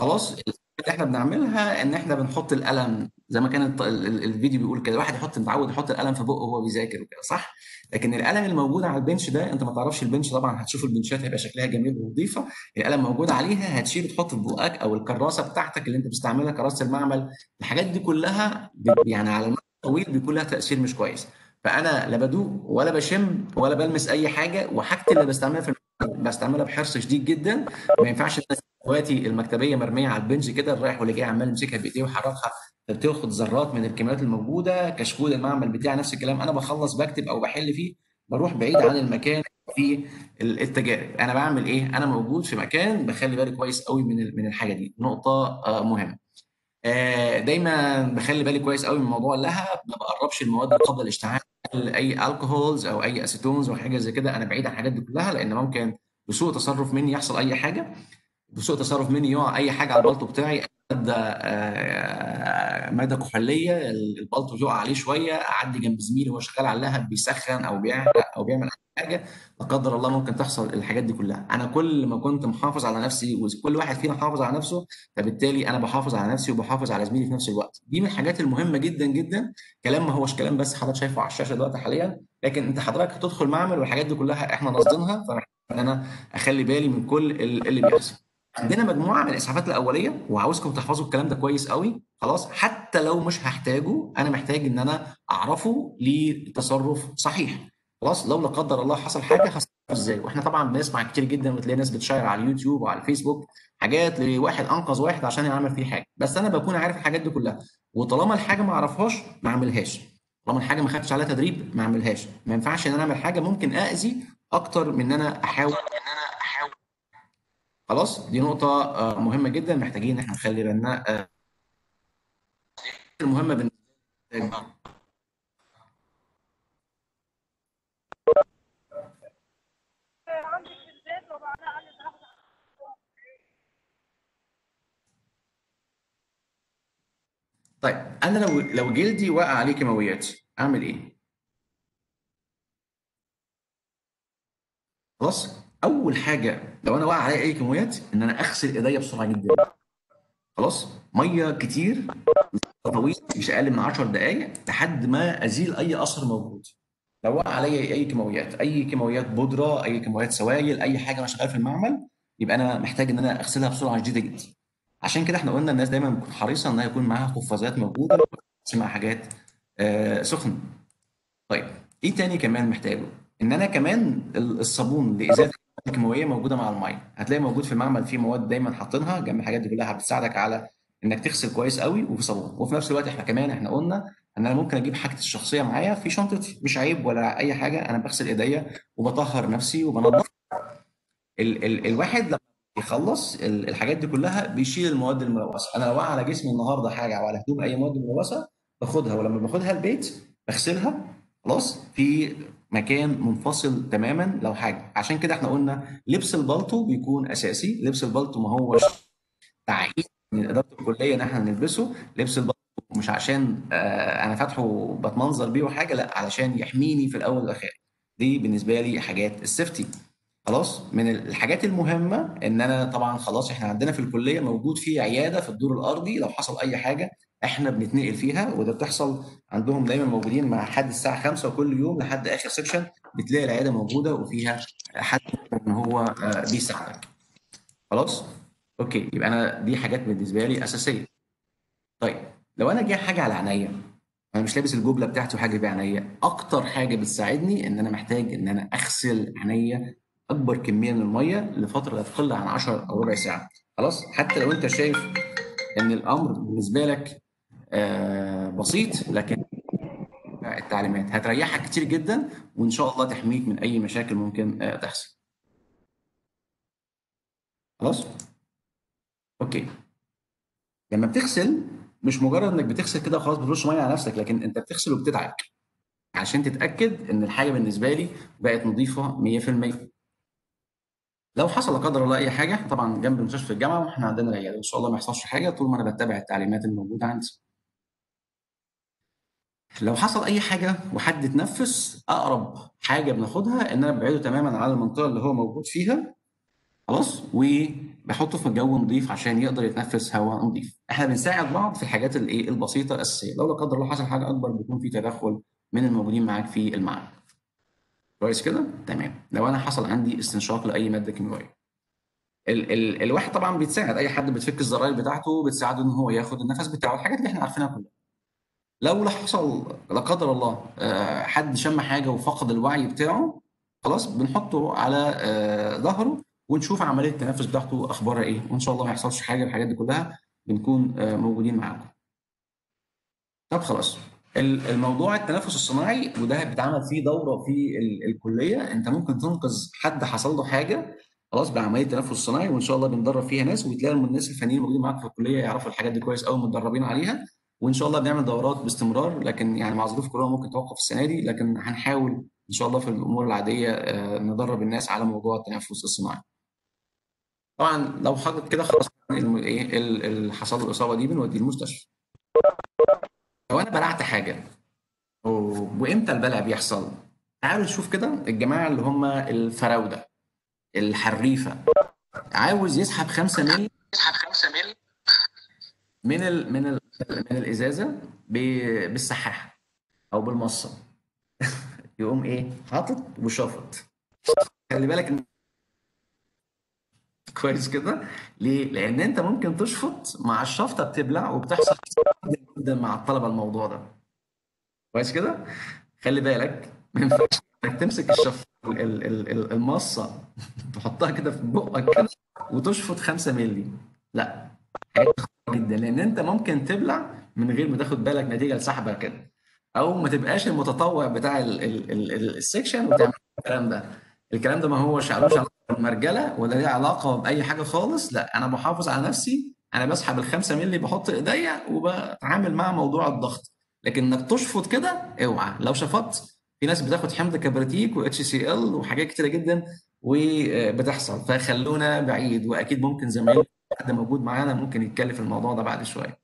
خلاص اللي إحنا بنعملها ان إحنا بنحط القلم زي ما كان الفيديو بيقول كده واحد يحط متعود يحط القلم في بقه وهو بيذاكر وكده صح؟ لكن القلم الموجود على البنش ده انت ما تعرفش البنش طبعا هتشوف البنشات هيبقى شكلها جميل ونظيفة. القلم موجود عليها هتشيل تحط في بقك أو الكراسة بتاعتك اللي انت بتستعملها كراسة المعمل الحاجات دي كلها يعني على المدى الطويل بيكون لها تأثير مش كويس. فأنا لا بدوق ولا بشم ولا بلمس أي حاجة وحاجتي اللي بستعملها في المكتب بستعملها بحرص شديد جدا. ما ينفعش دلوقتي المكتبية مرمية على البنش كده الرايح واللي جاي عمال يمسكها بايديه ويحركها بتاخد ذرات من الكميات الموجودة كشكول المعمل بتاعي نفس الكلام. أنا بخلص بكتب أو بحل فيه بروح بعيد عن المكان في التجارب. أنا بعمل إيه؟ أنا موجود في مكان بخلي بالي كويس قوي من من الحاجة دي. نقطة آه، مهمة. دايما بخلي بالي كويس قوي من موضوع اللهب ما بقربش المواد قبل الاشتعال أي الكحولز أو أي اسيتونز أو حاجة زي كده أنا بعيد عن الحاجات دي كلها لأن ممكن بسوء تصرف مني يحصل أي حاجة بسوء تصرف مني يقع أي حاجة على البلطو بتاعي مادة آه، مادة كحولية البلطو يقع عليه شوية أعدي جنب زميلي وهو شغال على بيسخن أو بيعرق أو بيعمل حاجة لا قدر الله ممكن تحصل الحاجات دي كلها. أنا كل ما كنت محافظ على نفسي وكل واحد فينا حافظ على نفسه فبالتالي أنا بحافظ على نفسي وبحافظ على زميلي في نفس الوقت. دي من الحاجات المهمة جدا جدا. كلام ما هوش كلام بس حضرتك شايفه على الشاشة دلوقتي حاليا. لكن أنت حضرتك هتدخل معمل والحاجات دي كلها إحنا ناقصينها فمحتاج ان أنا أخلي بالي من كل ال- اللي بيحصل. عندنا مجموعة من الإسعافات الأولية وعاوزكم تحفظوا الكلام ده كويس قوي. خلاص حتى لو مش هحتاجه أنا محتاج إن أنا أعرفه لتصرف صحيح. خلاص لو لا قدر الله حصل حاجة هتصرف إزاي؟ وإحنا طبعا بنسمع كتير جدا وتلاقي ناس بتشير على اليوتيوب وعلى الفيسبوك حاجات لواحد أنقذ واحد عشان يعمل فيه حاجة. بس أنا بكون عارف الحاجات دي كلها وطالما الحاجة ما أعرفهاش ما أعملهاش. طالما الحاجة ما خدتش عليها تدريب ما أعملهاش. ما ينفعش إن أنا أعمل حاجة ممكن آذي أكتر من إن أنا أحاول. خلاص دي نقطة آه، مهمة جدا محتاجين ان إحنا نخلي بالنا آه، المهمة بالنسبة طيب أنا لو لو جلدي وقع عليه كيماويات أعمل إيه؟ خلاص أول حاجة لو أنا وقع عليه أي كيماويات إن أنا أغسل إيديا بسرعة جدا. خلاص؟ مية كتير طويل مش أقل من 10 دقائق لحد ما أزيل أي اثر موجود. لو وقع عليا أي كيماويات أي كيماويات بودرة أي كيماويات سوائل أي حاجة أنا شغال في المعمل يبقى أنا محتاج إن أنا أغسلها بسرعة شديده جدا. عشان كده إحنا قلنا الناس دايما بتكون حريصة إنها يكون معاها قفازات موجودة مع حاجات آه سخنة. طيب إيه تاني كمان محتاجه؟ إن أنا كمان ال- الصابون لإزالة الكيماويه موجودة مع الميه هتلاقي موجود في المعمل فيه مواد دايما حاطينها جنب الحاجات دي كلها بتساعدك على إنك تغسل كويس قوي وفي صابون وفي نفس الوقت إحنا كمان إحنا قلنا إن أنا ممكن أجيب حاجتي الشخصية معايا في شنطتي. مش عيب ولا أي حاجة أنا بغسل إيديا وبطهر نفسي وبنضف ال ال الواحد لما بيخلص ال- الحاجات دي كلها بيشيل المواد الملوثة. أنا لو على جسمي النهارده حاجة أو على هدوم أي مواد ملوثة باخدها ولما باخدها البيت بغسلها خلاص في مكان منفصل تماما لو حاجة. عشان كده إحنا قلنا لبس البلطو بيكون أساسي. لبس البلطو ما هوش تعقيد من إدارة الكلية إن إحنا نلبسه. لبس البلطو مش عشان آه أنا فاتحه بتمنظر بيه وحاجة لا علشان يحميني في الأول والأخير. دي بالنسبة لي حاجات ال safety. خلاص؟ من الحاجات المهمة إن أنا طبعا خلاص إحنا عندنا في الكلية موجود في عيادة في الدور الأرضي. لو حصل أي حاجة إحنا بنتنقل فيها وده بتحصل عندهم دايما موجودين مع حد الساعة 5 كل يوم لحد آخر section بتلاقي العيادة موجودة وفيها حد إن هو آه، بيساعدك. خلاص؟ okay يبقى أنا دي حاجات بالنسبة لي أساسية. طيب لو أنا جاي حاجة على عينيا أنا مش لابس الجبلة بتاعتي وحاجة بعينيا أكتر حاجة بتساعدني إن أنا محتاج إن أنا أغسل عينيا أكبر كمية من المية لفترة لا تقل عن 10 أو ربع ساعة. خلاص؟ حتى لو أنت شايف إن الأمر بالنسبة لك بسيط لكن التعليمات هتريحك كتير جدا وإن شاء الله تحميك من أي مشاكل ممكن آه تحصل. خلاص؟ أوكي. لما بتغسل مش مجرد إنك بتغسل كده وخلاص بترش مية على نفسك لكن أنت بتغسل وبتدعك عشان تتأكد إن الحاجة بالنسبة لي بقت نظيفة 100% لو حصل لا قدر الله أي حاجة طبعا جنب مستشفى الجامعة وإحنا عندنا العيادة ان شاء الله ما يحصلش حاجة طول ما أنا بتبع التعليمات الموجودة عندي. لو حصل أي حاجة وحد اتنفس أقرب حاجة بناخدها إن أنا ببعده تماما عن المنطقة اللي هو موجود فيها. خلاص وبحطه في جو نظيف عشان يقدر يتنفس هواء نظيف إحنا بنساعد بعض في الحاجات الإيه البسيطة الأساسية. لو لا قدر الله حصل حاجة أكبر بيكون في تدخل من الموجودين معاك في المعمل. كويس كده؟ تمام. لو أنا حصل عندي استنشاق لأي مادة كيميائية. ال ال الواحد طبعا بيتساعد. أي حد بتفك الزراير بتاعته بتساعده إن هو ياخد النفس بتاعه. الحاجات اللي إحنا عارفينها كلها. لو لا حصل لا قدر الله حد شم حاجة وفقد الوعي بتاعه خلاص بنحطه على ظهره ونشوف عملية التنفس بتاعته أخبارها إيه وإن شاء الله ما يحصلش حاجة الحاجات دي كلها بنكون موجودين معاكم. طب خلاص الموضوع التنفس الصناعي وده بيتعمل فيه دورة في الكلية أنت ممكن تنقذ حد حصل له حاجة خلاص بعملية التنفس الصناعي وإن شاء الله بندرب فيها ناس وتلاقي الناس الفنيين الموجودين معاك في الكلية يعرفوا الحاجات دي كويس قوي متدربين عليها وإن شاء الله بنعمل دورات باستمرار لكن يعني مع ظروف كورونا ممكن توقف السنة دي لكن هنحاول إن شاء الله في الأمور العادية ندرب الناس على موضوع التنفس الصناعي. طبعا لو حصلت كده خلاص إيه اللي حصل له الإصابة دي بنوديه المستشفى. لو أنا بلعت حاجة وإمتى البلع بيحصل؟ تعالوا نشوف كده الجماعة اللي هم الفراودة الحريفة عاوز يسحب 5 مللي يسحب 5 مللي من ال من ال من الإزازة بالسحاحة أو بالمصة. يقوم إيه؟ حاطط وشافط. خلي بالك كويس كده. ليه؟ لأن أنت ممكن تشفط مع الشفطة بتبلع وبتحصل جدا مع الطلبة الموضوع ده. كويس كده؟ خلي بالك ما ينفعش إنك تمسك الشفط المصة تحطها كده في بقك كده وتشفط 5 مللي. لا. جدا. لأن أنت ممكن تبلع من غير ما تاخد بالك نتيجة لسحبه كده. أو ما تبقاش المتطوع بتاع ال section وتعمل الكلام ده. الكلام ده ما هوش علوش مرجله ولا ليه علاقة بأي حاجة خالص. لا أنا بحافظ على نفسي. أنا بسحب الخمسة ملي بحط إيديا وبتعامل مع موضوع الضغط. لكن إنك تشفط كده أوعى. لو شفطت في ناس بتاخد حمض كبريتيك واتش سي ال وحاجات كتيرة جدا وبتحصل فخلونا بعيد. وأكيد ممكن زمايلي حد موجود معانا ممكن يتكلم في الموضوع ده بعد شوية.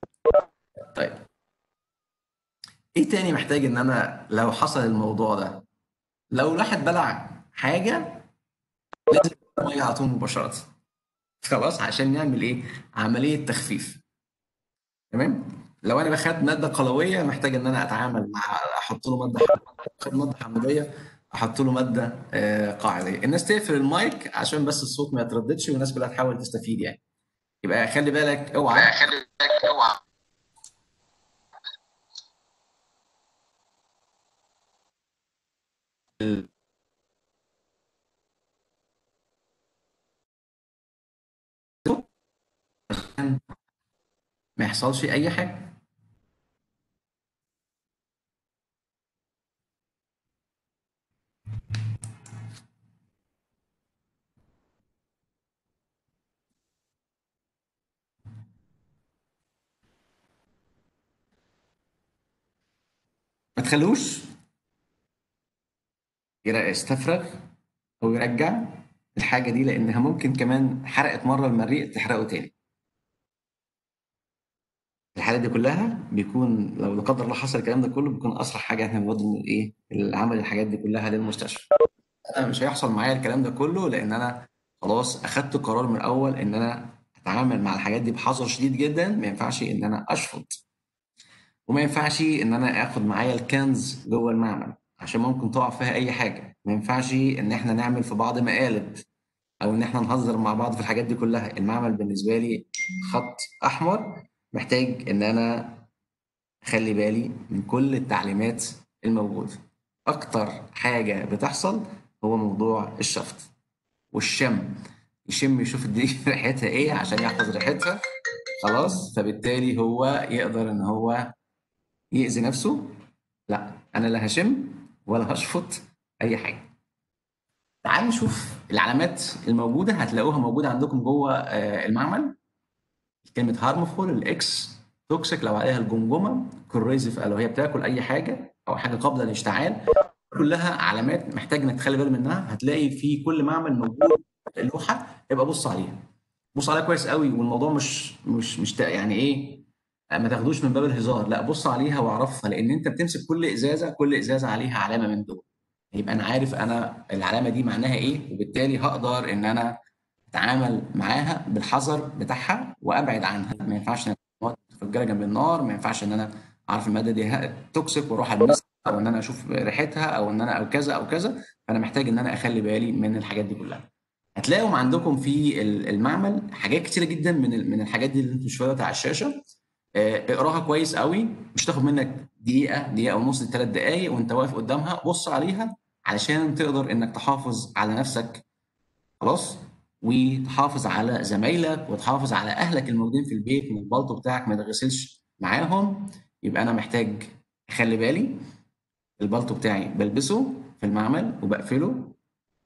طيب إيه تاني محتاج إن أنا لو حصل الموضوع ده لو الواحد بلع حاجة لازم مية على طول مباشرة خلاص عشان نعمل إيه؟ عملية تخفيف تمام؟ لو أنا باخد مادة قلوية محتاج إن أنا أتعامل مع أحط له مادة مادة حمضية أحط له مادة قاعدية الناس تقفل المايك عشان بس الصوت ما يترددش والناس كلها تحاول تستفيد يعني يبقى خلي بالك اوعى. خلي بالك اوعى. ما يحصلش أي حاجة. ما تخلوش يستفرغ أو يرجع الحاجة دي لأنها ممكن كمان حرقت مرة المريء تحرقه تاني. الحالات دي كلها بيكون لو لا قدر الله حصل الكلام ده كله بيكون أسرع حاجة إحنا بنفضل إيه العمل الحاجات دي كلها للمستشفى. أنا مش هيحصل معايا الكلام ده كله لأن أنا خلاص أخدت قرار من الأول إن أنا أتعامل مع الحاجات دي بحذر شديد جدا ما ينفعش إن أنا أشفط. وما ينفعش إن أنا آخد معايا الكنز جوه المعمل عشان ممكن تقع فيها أي حاجة. ما ينفعش إن إحنا نعمل في بعض مقالب أو إن إحنا نهزر مع بعض في الحاجات دي كلها. المعمل بالنسبة لي خط أحمر محتاج إن أنا أخلي بالي من كل التعليمات الموجودة. أكتر حاجة بتحصل هو موضوع الشفط والشم. يشم يشوف دي ريحتها إيه عشان يحفظ ريحتها خلاص. فبالتالي هو يقدر إن هو يأذي نفسه؟ لا أنا لا هشم ولا هشفط أي حاجة. تعالوا نشوف العلامات الموجودة هتلاقوها موجودة عندكم جوه آه، المعمل. كلمة harmful ال X toxic لو عليها الجمجمة corrosive لو هي بتاكل أي حاجة أو حاجة قابلة للاشتعال. كلها علامات محتاج إنك تخلي بالك منها. هتلاقي في كل معمل موجود لوحة يبقى بص عليها. بص عليها كويس قوي والموضوع مش مش مش يعني إيه؟ ما تاخدوش من باب الهزار. لا بص عليها واعرفها لأن أنت بتمسك كل إزازة كل إزازة عليها علامة من دول. يبقى أنا عارف أنا العلامة دي معناها إيه وبالتالي هقدر إن أنا أتعامل معاها بالحذر بتاعها وأبعد عنها. ما ينفعش إن أنا متفجره جنب النار ما ينفعش إن أنا اعرف المادة دي توكسيك وأروح ألمسها أو إن أنا أشوف ريحتها أو إن أنا أو كذا أو كذا. فأنا محتاج إن أنا أخلي بالي من الحاجات دي كلها. هتلاقوا عندكم في ال- المعمل حاجات كتيرة جدا من من الحاجات دي اللي أنتم شايفينها على الشاشة. اقراها كويس قوي. مش تاخد منك دقيقة دقيقة ونص ثلاث دقائق وانت واقف قدامها بص عليها علشان تقدر انك تحافظ على نفسك. خلاص؟ وتحافظ على زمايلك وتحافظ على أهلك الموجودين في البيت من البلطو بتاعك ما يتغسلش معاهم. يبقى أنا محتاج أخلي بالي. البلطو بتاعي بلبسه في المعمل وبقفله.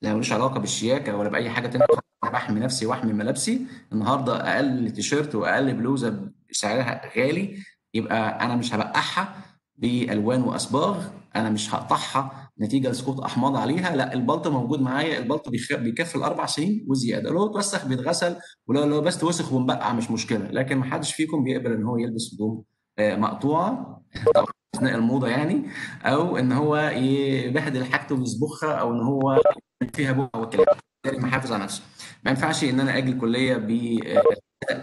لا ملوش علاقة بالشياكة ولا بأي حاجة تانية. بحمي نفسي وأحمي ملابسي. النهارده أقل تيشيرت وأقل بلوزة سعرها غالي يبقى أنا مش هبقعها بألوان واصباغ أنا مش هقطعها نتيجة لسقوط أحماض عليها لأ البلطو موجود معايا البلطو بيخ- بيكفي الأربع سنين وزيادة. لو اتوسخ بيتغسل ولو لو بس توسخ ومبقع مش مشكلة. لكن ما حدش فيكم بيقبل إن هو يلبس هدوم آه، مقطوعة أثناء الموضة يعني أو إن هو يبهدل حاجته ويصبغها أو إن هو فيها بقى بالتالي محافظ على نفسه. ما ينفعش إن أنا آجي الكلية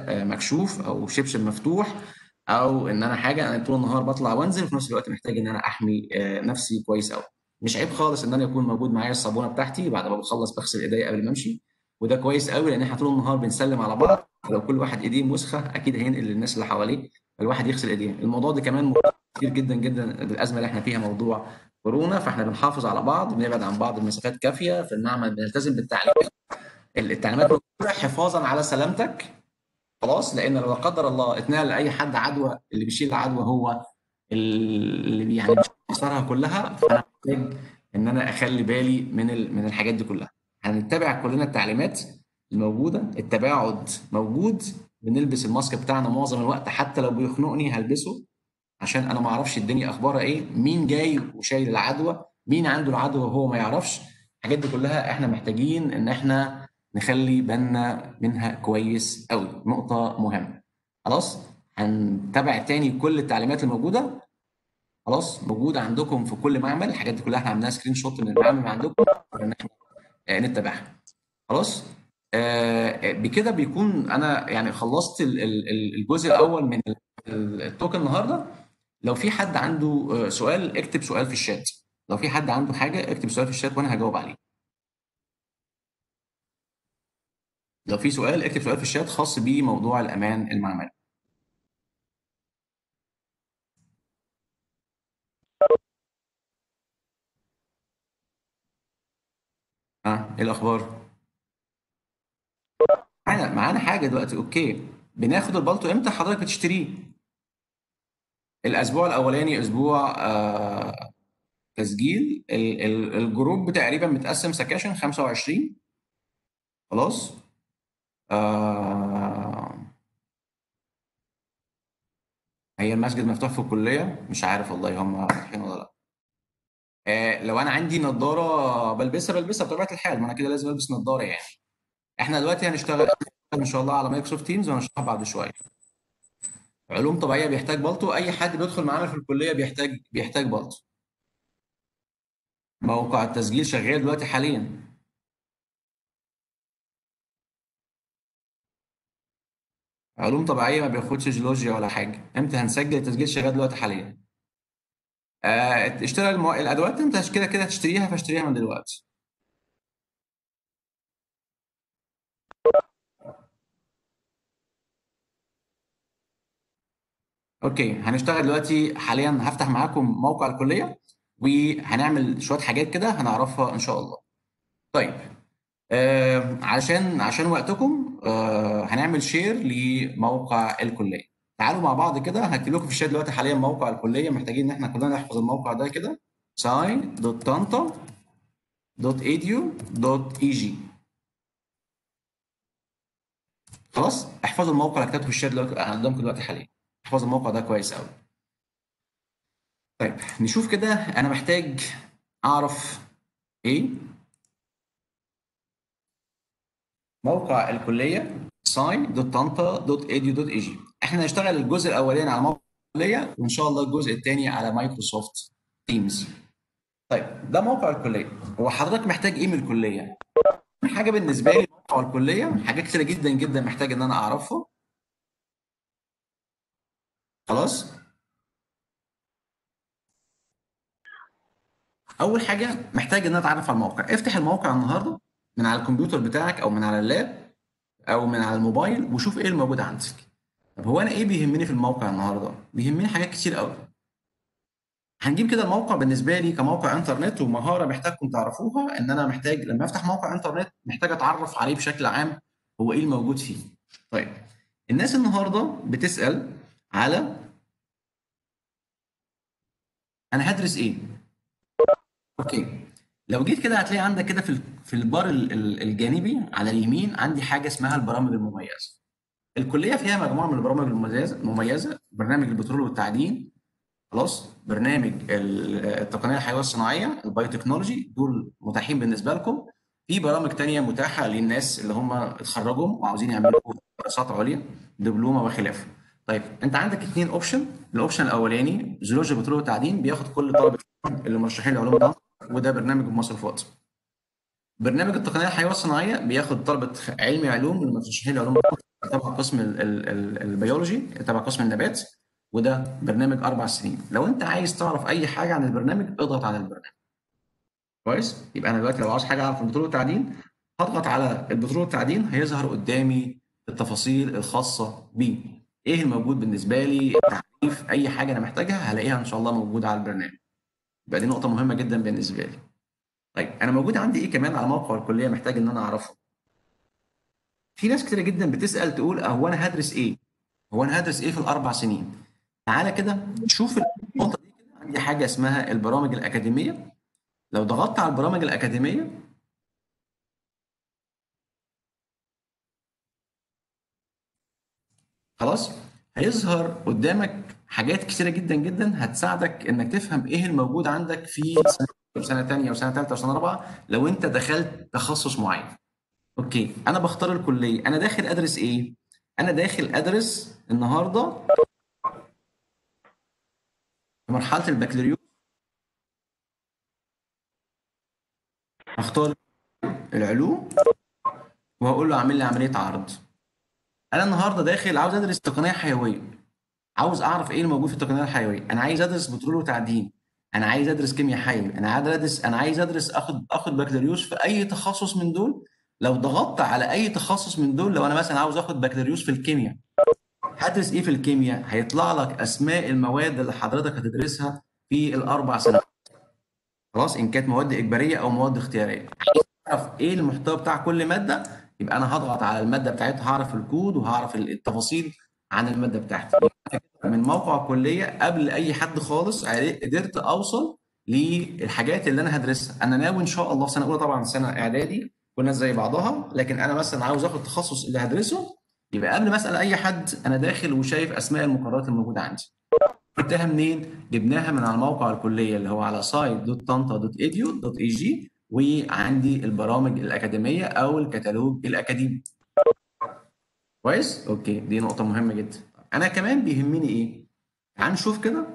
بمكشوف أو شبشب مفتوح أو إن أنا حاجة أنا طول النهار بطلع وأنزل وفي نفس الوقت محتاج إن أنا أحمي آه، نفسي كويس قوي مش عيب خالص إن أنا يكون موجود معايا الصابونة بتاعتي بعد ما بخلص بغسل إيديا قبل ما أمشي وده كويس قوي لأن إحنا طول النهار بنسلم على بعض. لو كل واحد إيديه مسخة أكيد هينقل للناس اللي حواليه الواحد يغسل إيديه. الموضوع ده كمان كتير جدا جدا بالأزمة اللي إحنا فيها موضوع كورونا فإحنا بنحافظ على بعض بنبعد عن بعض المسافات كافية في المعمل بنلتزم بالتعليمات التعليمات موجودة حفاظا على سلامتك خلاص لأن لو لا قدر الله اتنقل لأي حد عدوى اللي بيشيل العدوى هو اللي يعني بيخسرها كلها. فأنا محتاج إن أنا أخلي بالي من من الحاجات دي كلها. هنتبع كلنا التعليمات الموجودة. التباعد موجود. بنلبس ال mask بتاعنا معظم الوقت. حتى لو بيخنقني هلبسه عشان أنا ما أعرفش الدنيا أخبارها إيه. مين جاي وشايل العدوى؟ مين عنده العدوى وهو ما يعرفش؟ الحاجات دي كلها إحنا محتاجين إن إحنا نخلي بالنا منها كويس قوي. نقطة مهمة. خلاص؟ هنتابع تاني كل التعليمات الموجودة خلاص؟ موجودة عندكم في كل معمل. الحاجات دي كلها إحنا عملناها screenshot من المعمل عندكم. إن إحنا آه، نتبعها. خلاص؟ آه، بكده بيكون أنا يعني خلصت ال- ال- ال- الجزء الأول من ال- ال- التوك النهارده. لو في حد عنده آه، سؤال اكتب سؤال في الشات. لو في حد عنده حاجة اكتب سؤال في الشات وأنا هجاوب عليه. لو في سؤال اكتب سؤال في الشات خاص بموضوع الأمان المعملي ها إيه الأخبار؟ معانا معانا حاجة دلوقتي okay. بناخد البلطو إمتى حضرتك بتشتريه؟ الأسبوع الأولاني أسبوع آه تسجيل. ال- ال- ال group تقريبا متقسم سكاشن 25 خلاص؟ آه هي المسجد مفتوح في الكلية؟ مش عارف والله هم فاتحين ولا لأ. آه لو أنا عندي نظاره بلبسها بلبسها بطبيعة الحال ما أنا كده لازم ألبس نظاره يعني. إحنا دلوقتي هنشتغل إن شاء الله على مايكروسوفت تيمز وهنشرحها بعد شوية. علوم طبيعية بيحتاج بلطو أي حد بيدخل معانا في الكلية بيحتاج بيحتاج بلطو موقع التسجيل شغال دلوقتي حاليا. علوم طبيعية ما بياخدش جيولوجيا ولا حاجة. إمتى هنسجل التسجيل شغال دلوقتي حاليا؟ آه اشتري المو... الأدوات انت كده كده هتشتريها فاشتريها من دلوقتي. okay هنشتغل دلوقتي حاليا هفتح معاكم موقع الكلية وهنعمل شوية حاجات كده هنعرفها إن شاء الله. طيب آه عشان عشان وقتكم آه هنعمل share لموقع الكلية. تعالوا مع بعض كده هكتب لكم في الشات دلوقتي حاليا موقع الكلية. محتاجين إن إحنا كلنا نحفظ الموقع ده كده. sai.tanta.edu.eg خلاص؟ احفظوا الموقع اللي كتبته في الشات دلوقتي قدامكم دلوقتي حاليا. احفظوا الموقع ده كويس قوي طيب نشوف كده. أنا محتاج أعرف إيه موقع الكلية sci.tanta.edu.eg إحنا هنشتغل الجزء الأولاني على موقع الكلية وإن شاء الله الجزء الثاني على مايكروسوفت تيمز. طيب ده موقع الكلية. هو حضرتك محتاج إيه من الكلية؟ حاجة بالنسبة لي موقع الكلية حاجات كتيرة جدا جدا محتاج إن أنا اعرفها خلاص؟ أول حاجة محتاج إن أنا أتعرف على الموقع. افتح الموقع النهارده. من على الكمبيوتر بتاعك أو من على اللاب أو من على الموبايل وشوف إيه الموجود عندك. طب هو أنا إيه بيهمني في الموقع النهارده؟ بيهمني حاجات كتير قوي هنجيب كده الموقع بالنسبة لي كموقع إنترنت ومهارة محتاجكم تعرفوها إن أنا محتاج لما أفتح موقع إنترنت محتاج أتعرف عليه بشكل عام هو إيه الموجود فيه. طيب الناس النهارده بتسأل على أنا هدرس إيه؟ okay. لو جيت كده هتلاقي عندك كده في في البار الجانبي على اليمين عندي حاجة اسمها البرامج المميزة. الكلية فيها مجموعة من البرامج المميزه المميزة برنامج البترول والتعدين خلاص برنامج التقنية الحيوية الصناعية ال biotechnology دول متاحين بالنسبة لكم. في برامج تانية متاحة للناس اللي هم اتخرجوا وعاوزين يعملوا دراسات عليا دبلومة وخلافه طيب انت عندك اثنين option ال option الأولاني جيولوجيا بترول والتعدين بياخد كل طلبة اللي مرشحين لعلوم النقل. وده برنامج بمصرفات برنامج التقنية الحيوية الصناعية بياخد طلبة علمي علوم اللي مرشحين لعلوم النقل تبع قسم البيولوجي تبع قسم النبات وده برنامج أربع سنين. لو أنت عايز تعرف أي حاجة عن البرنامج اضغط على البرنامج. كويس؟ يبقى أنا دلوقتي لو عاوز حاجة أعرف البترول والتعدين هضغط على البترول والتعدين هيظهر قدامي التفاصيل الخاصة بيه. إيه الموجود بالنسبة لي؟ تعريف أي حاجة أنا محتاجها هلاقيها إن شاء الله موجودة على البرنامج. يبقى دي نقطة مهمة جدا بالنسبة لي. طيب أنا موجود عندي إيه كمان على موقع الكلية محتاج إن أنا أعرفه؟ في ناس كتير جدا بتسأل تقول هو أنا هدرس إيه؟ هو أنا هدرس إيه في الأربع سنين؟ تعالى كده شوف النقطة دي كده. عندي حاجة اسمها البرامج الأكاديمية. لو ضغطت على البرامج الأكاديمية خلاص هيظهر قدامك حاجات كتيرة جدا جدا هتساعدك إنك تفهم إيه الموجود عندك في سنة ثانية وسنة ثالثه وسنة رابعة لو أنت دخلت تخصص معين. أوكي أنا بختار الكلية. أنا داخل أدرس إيه؟ أنا داخل أدرس النهارده في مرحلة البكالوريوس. هختار العلوم وهقول له اعمل لي عملية عرض. أنا النهارده داخل عاوز أدرس تقنية حيوية. عاوز أعرف إيه الموجود في التقنية الحيوية. أنا عايز أدرس بترول وتعدين. أنا عايز أدرس كيمياء حيوي. أنا عايز ادرس أنا عايز أدرس اخد آخد بكالوريوس في أي تخصص من دول. لو ضغطت على أي تخصص من دول لو أنا مثلا عاوز آخد بكالوريوس في الكيمياء هتدرس إيه في الكيمياء؟ هيطلع لك أسماء المواد اللي حضرتك هتدرسها في الأربع سنوات خلاص إن كانت مواد إجبارية أو مواد اختيارية. عايز تعرف إيه المحتوى بتاع كل مادة؟ يبقى أنا هضغط على المادة بتاعتها هعرف الكود وهعرف التفاصيل عن المادة بتاعتي من موقع الكليه قبل أي حد خالص قدرت أوصل للحاجات اللي أنا هدرسها أنا ناوي إن شاء الله سنة أولى طبعا سنة إعدادي كنا زي بعضها لكن أنا مثلا عاوز آخد التخصص اللي هدرسه يبقى قبل ما أسأل أي حد أنا داخل وشايف أسماء المقررات الموجودة عندي جبتها منين؟ جبناها من على موقع الكلية اللي هو على site.tanta.edu.eg وعندي البرامج الأكاديمية أو الكتالوج الأكاديمي. كويس؟ أوكي دي نقطة مهمة جدا. أنا كمان بيهمني إيه؟ تعال نشوف كده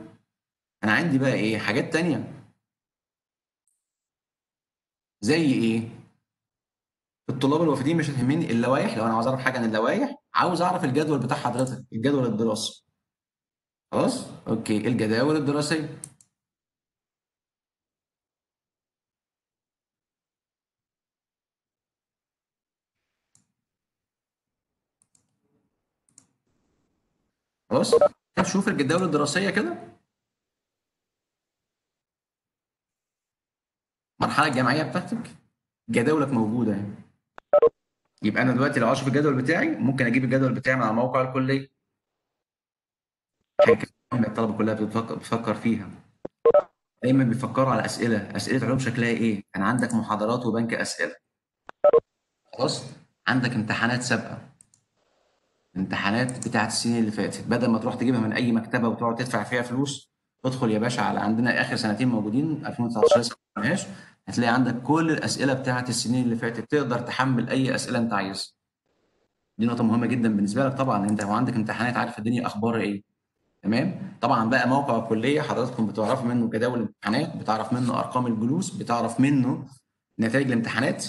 أنا عندي بقى إيه؟ حاجات تانية زي إيه؟ الطلاب الوافدين مش هتهمني اللوائح لو أنا عاوز أعرف حاجة عن اللوائح عاوز أعرف الجدول بتاع حضرتك الجدول الدراسي خلاص أوكي الجداول الدراسية خلاص. تشوف الجداول الدراسية كده. المرحلة الجامعية بتاعتك. جداولك موجودة يعني. يبقى أنا دلوقتي لو عايز أشوف الجدول بتاعي ممكن أجيب الجدول بتاعي من على موقع الكلية. الطلبة كلها بتفكر بتفكر فيها. دايما بيفكروا على أسئلة. أسئلة علوم شكلها إيه؟ كان عندك محاضرات وبنك أسئلة. خلاص؟ عندك امتحانات سابقة. امتحانات بتاعت السنين اللي فاتت. بدل ما تروح تجيبها من أي مكتبة وتقعد تدفع فيها فلوس ادخل يا باشا على عندنا آخر سنتين موجودين 2019 لسه ما عملناهاش هتلاقي عندك كل الأسئلة بتاعت السنين اللي فاتت. تقدر تحمل أي أسئلة أنت عايزها. دي نقطة مهمة جدا بالنسبة لك طبعا. أنت لو عندك امتحانات عارف الدنيا اخبارها إيه. تمام؟ طبعا بقى موقع الكلية حضراتكم بتعرفوا منه جداول الامتحانات بتعرف منه أرقام الجلوس بتعرف منه نتائج الامتحانات.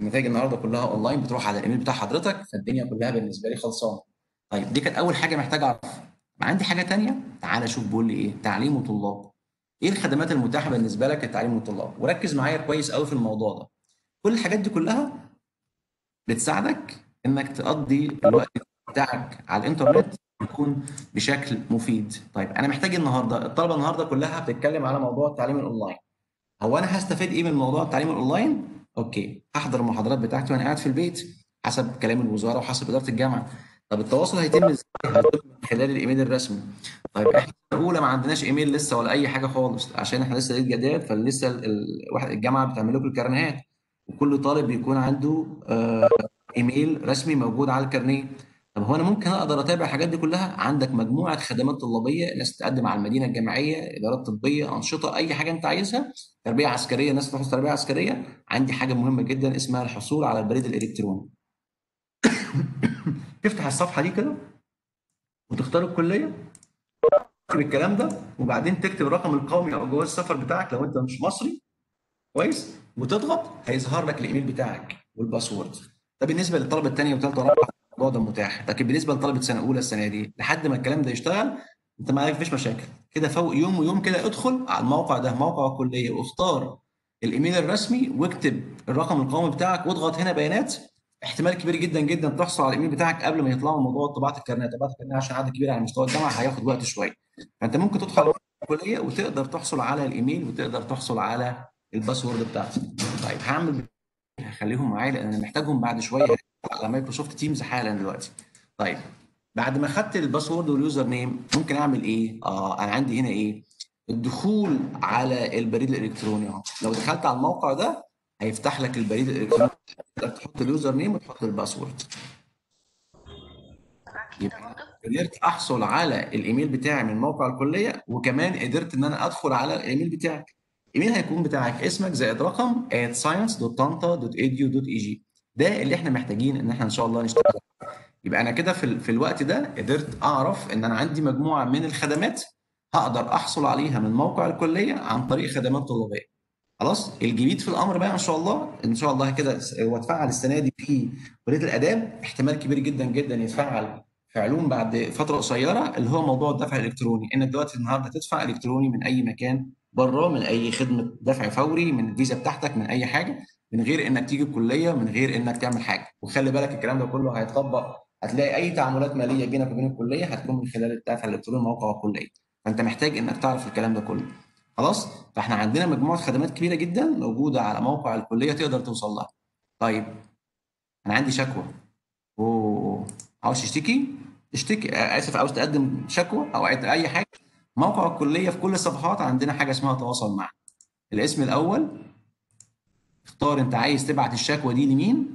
النتائج النهارده كلها أونلاين بتروح على الإيميل بتاع حضرتك فالدنيا كلها بالنسبة لي خلصانة. طيب دي كانت أول حاجة محتاج أعرفها. عندي حاجة تانية؟ تعالى شوف بيقول لي إيه؟ تعليم وطلاب. إيه الخدمات المتاحة بالنسبة لك للتعليم والطلاب وركز معايا كويس قوي في الموضوع ده. كل الحاجات دي كلها بتساعدك إنك تقضي الوقت بتاعك على الإنترنت يكون بشكل مفيد. طيب أنا محتاج النهارده الطلبة النهارده كلها بتتكلم على موضوع التعليم الأونلاين. هو أنا هستفيد إيه من موضوع التعليم ال online؟ okay هحضر المحاضرات بتاعتي وأنا قاعد في البيت حسب كلام الوزارة وحسب إدارة الجامعة. طب التواصل هيتم إزاي؟ هيتم من خلال الإيميل الرسمي. طيب إحنا الأولى ما عندناش إيميل لسه ولا أي حاجة خالص عشان إحنا لسه جداد فلسه الجامعة بتعمل لكم الكارنيهات وكل طالب بيكون عنده آه، إيميل رسمي موجود على الكارنيه طب هو أنا ممكن أقدر أتابع الحاجات دي كلها؟ عندك مجموعة خدمات طلابية ناس تقدم على المدينة الجامعية إدارات طبية أنشطة أي حاجة أنت عايزها تربية عسكرية ناس تحصل تربية عسكرية. عندي حاجة مهمة جدا اسمها الحصول على البريد الإلكتروني. تفتح الصفحة دي كده وتختار الكلية تكتب الكلام ده وبعدين تكتب الرقم القومي أو جواز السفر بتاعك لو أنت مش مصري. كويس؟ وتضغط هيظهر لك الإيميل بتاعك والباسورد. ده بالنسبة للطلبة الثانية وثالثه ورابعة الموضوع ده متاح. لكن بالنسبة لطلبة سنة أولى السنة دي لحد ما الكلام ده يشتغل أنت ما فيش مشاكل. كده فوق يوم ويوم كده ادخل على الموقع ده موقع الكليه واختار الإيميل الرسمي واكتب الرقم القومي بتاعك واضغط هنا بيانات. احتمال كبير جدا جدا تحصل على الإيميل بتاعك قبل ما يطلعوا موضوع طباعة الكارنيه طباعة الكارنيه عشان عدد كبير على مستوى الجامعة هياخد وقت شوية. فأنت ممكن تدخل الكلية وتقدر تحصل على الإيميل وتقدر تحصل على ال password بتاعتك. طيب هعمل هخليهم معايا لأن أنا محتاجهم بعد شوية على Microsoft Teams حالا دلوقتي. طيب بعد ما خدت ال password وال username ممكن أعمل إيه؟ آه أنا عندي هنا إيه؟ الدخول على البريد الإلكتروني أهو. لو دخلت على الموقع ده هيفتح لك البريد الإلكتروني. ال username وتحط ال password يبقى قدرت أحصل على الإيميل بتاعي من موقع الكلية وكمان قدرت إن أنا أدخل على الإيميل بتاعك. الإيميل هيكون بتاعك. اسمك زائد رقم at science.tanta.edu.eg ده اللي إحنا محتاجين إن إحنا إن شاء الله نشتغل. يبقى أنا كده في, في الوقت ده قدرت أعرف إن أنا عندي مجموعة من الخدمات هقدر أحصل عليها من موقع الكلية عن طريق خدمات طلابية. خلاص الجديد في الأمر بقى إن شاء الله إن شاء الله كده هو اتفعل السنة دي في كليه الآداب. احتمال كبير جدا جدا يتفعل في علوم بعد فترة قصيرة اللي هو موضوع الدفع الإلكتروني. انك دلوقتي النهارده تدفع إلكتروني من أي مكان بره من أي خدمة دفع فوري من الفيزا بتاعتك من أي حاجة من غير إنك تيجي الكلية من غير إنك تعمل حاجة. وخلي بالك الكلام ده كله هيتطبق هتلاقي أي تعاملات مالية بينك وبين الكلية هتكون من خلال الدفع الإلكتروني موقع الكلية. فأنت محتاج إنك تعرف الكلام ده كله. خلاص؟ فاحنا عندنا مجموعة خدمات كبيرة جدا موجودة على موقع الكلية تقدر توصل لها. طيب أنا عندي شكوى. أوه عاوز تشتكي؟ اشتكي آسف عاوز تقدم شكوى أو اي حاجة؟ موقع الكلية في كل الصفحات عندنا حاجة اسمها تواصل معنا الاسم الأول اختار أنت عايز تبعت الشكوى دي لمين؟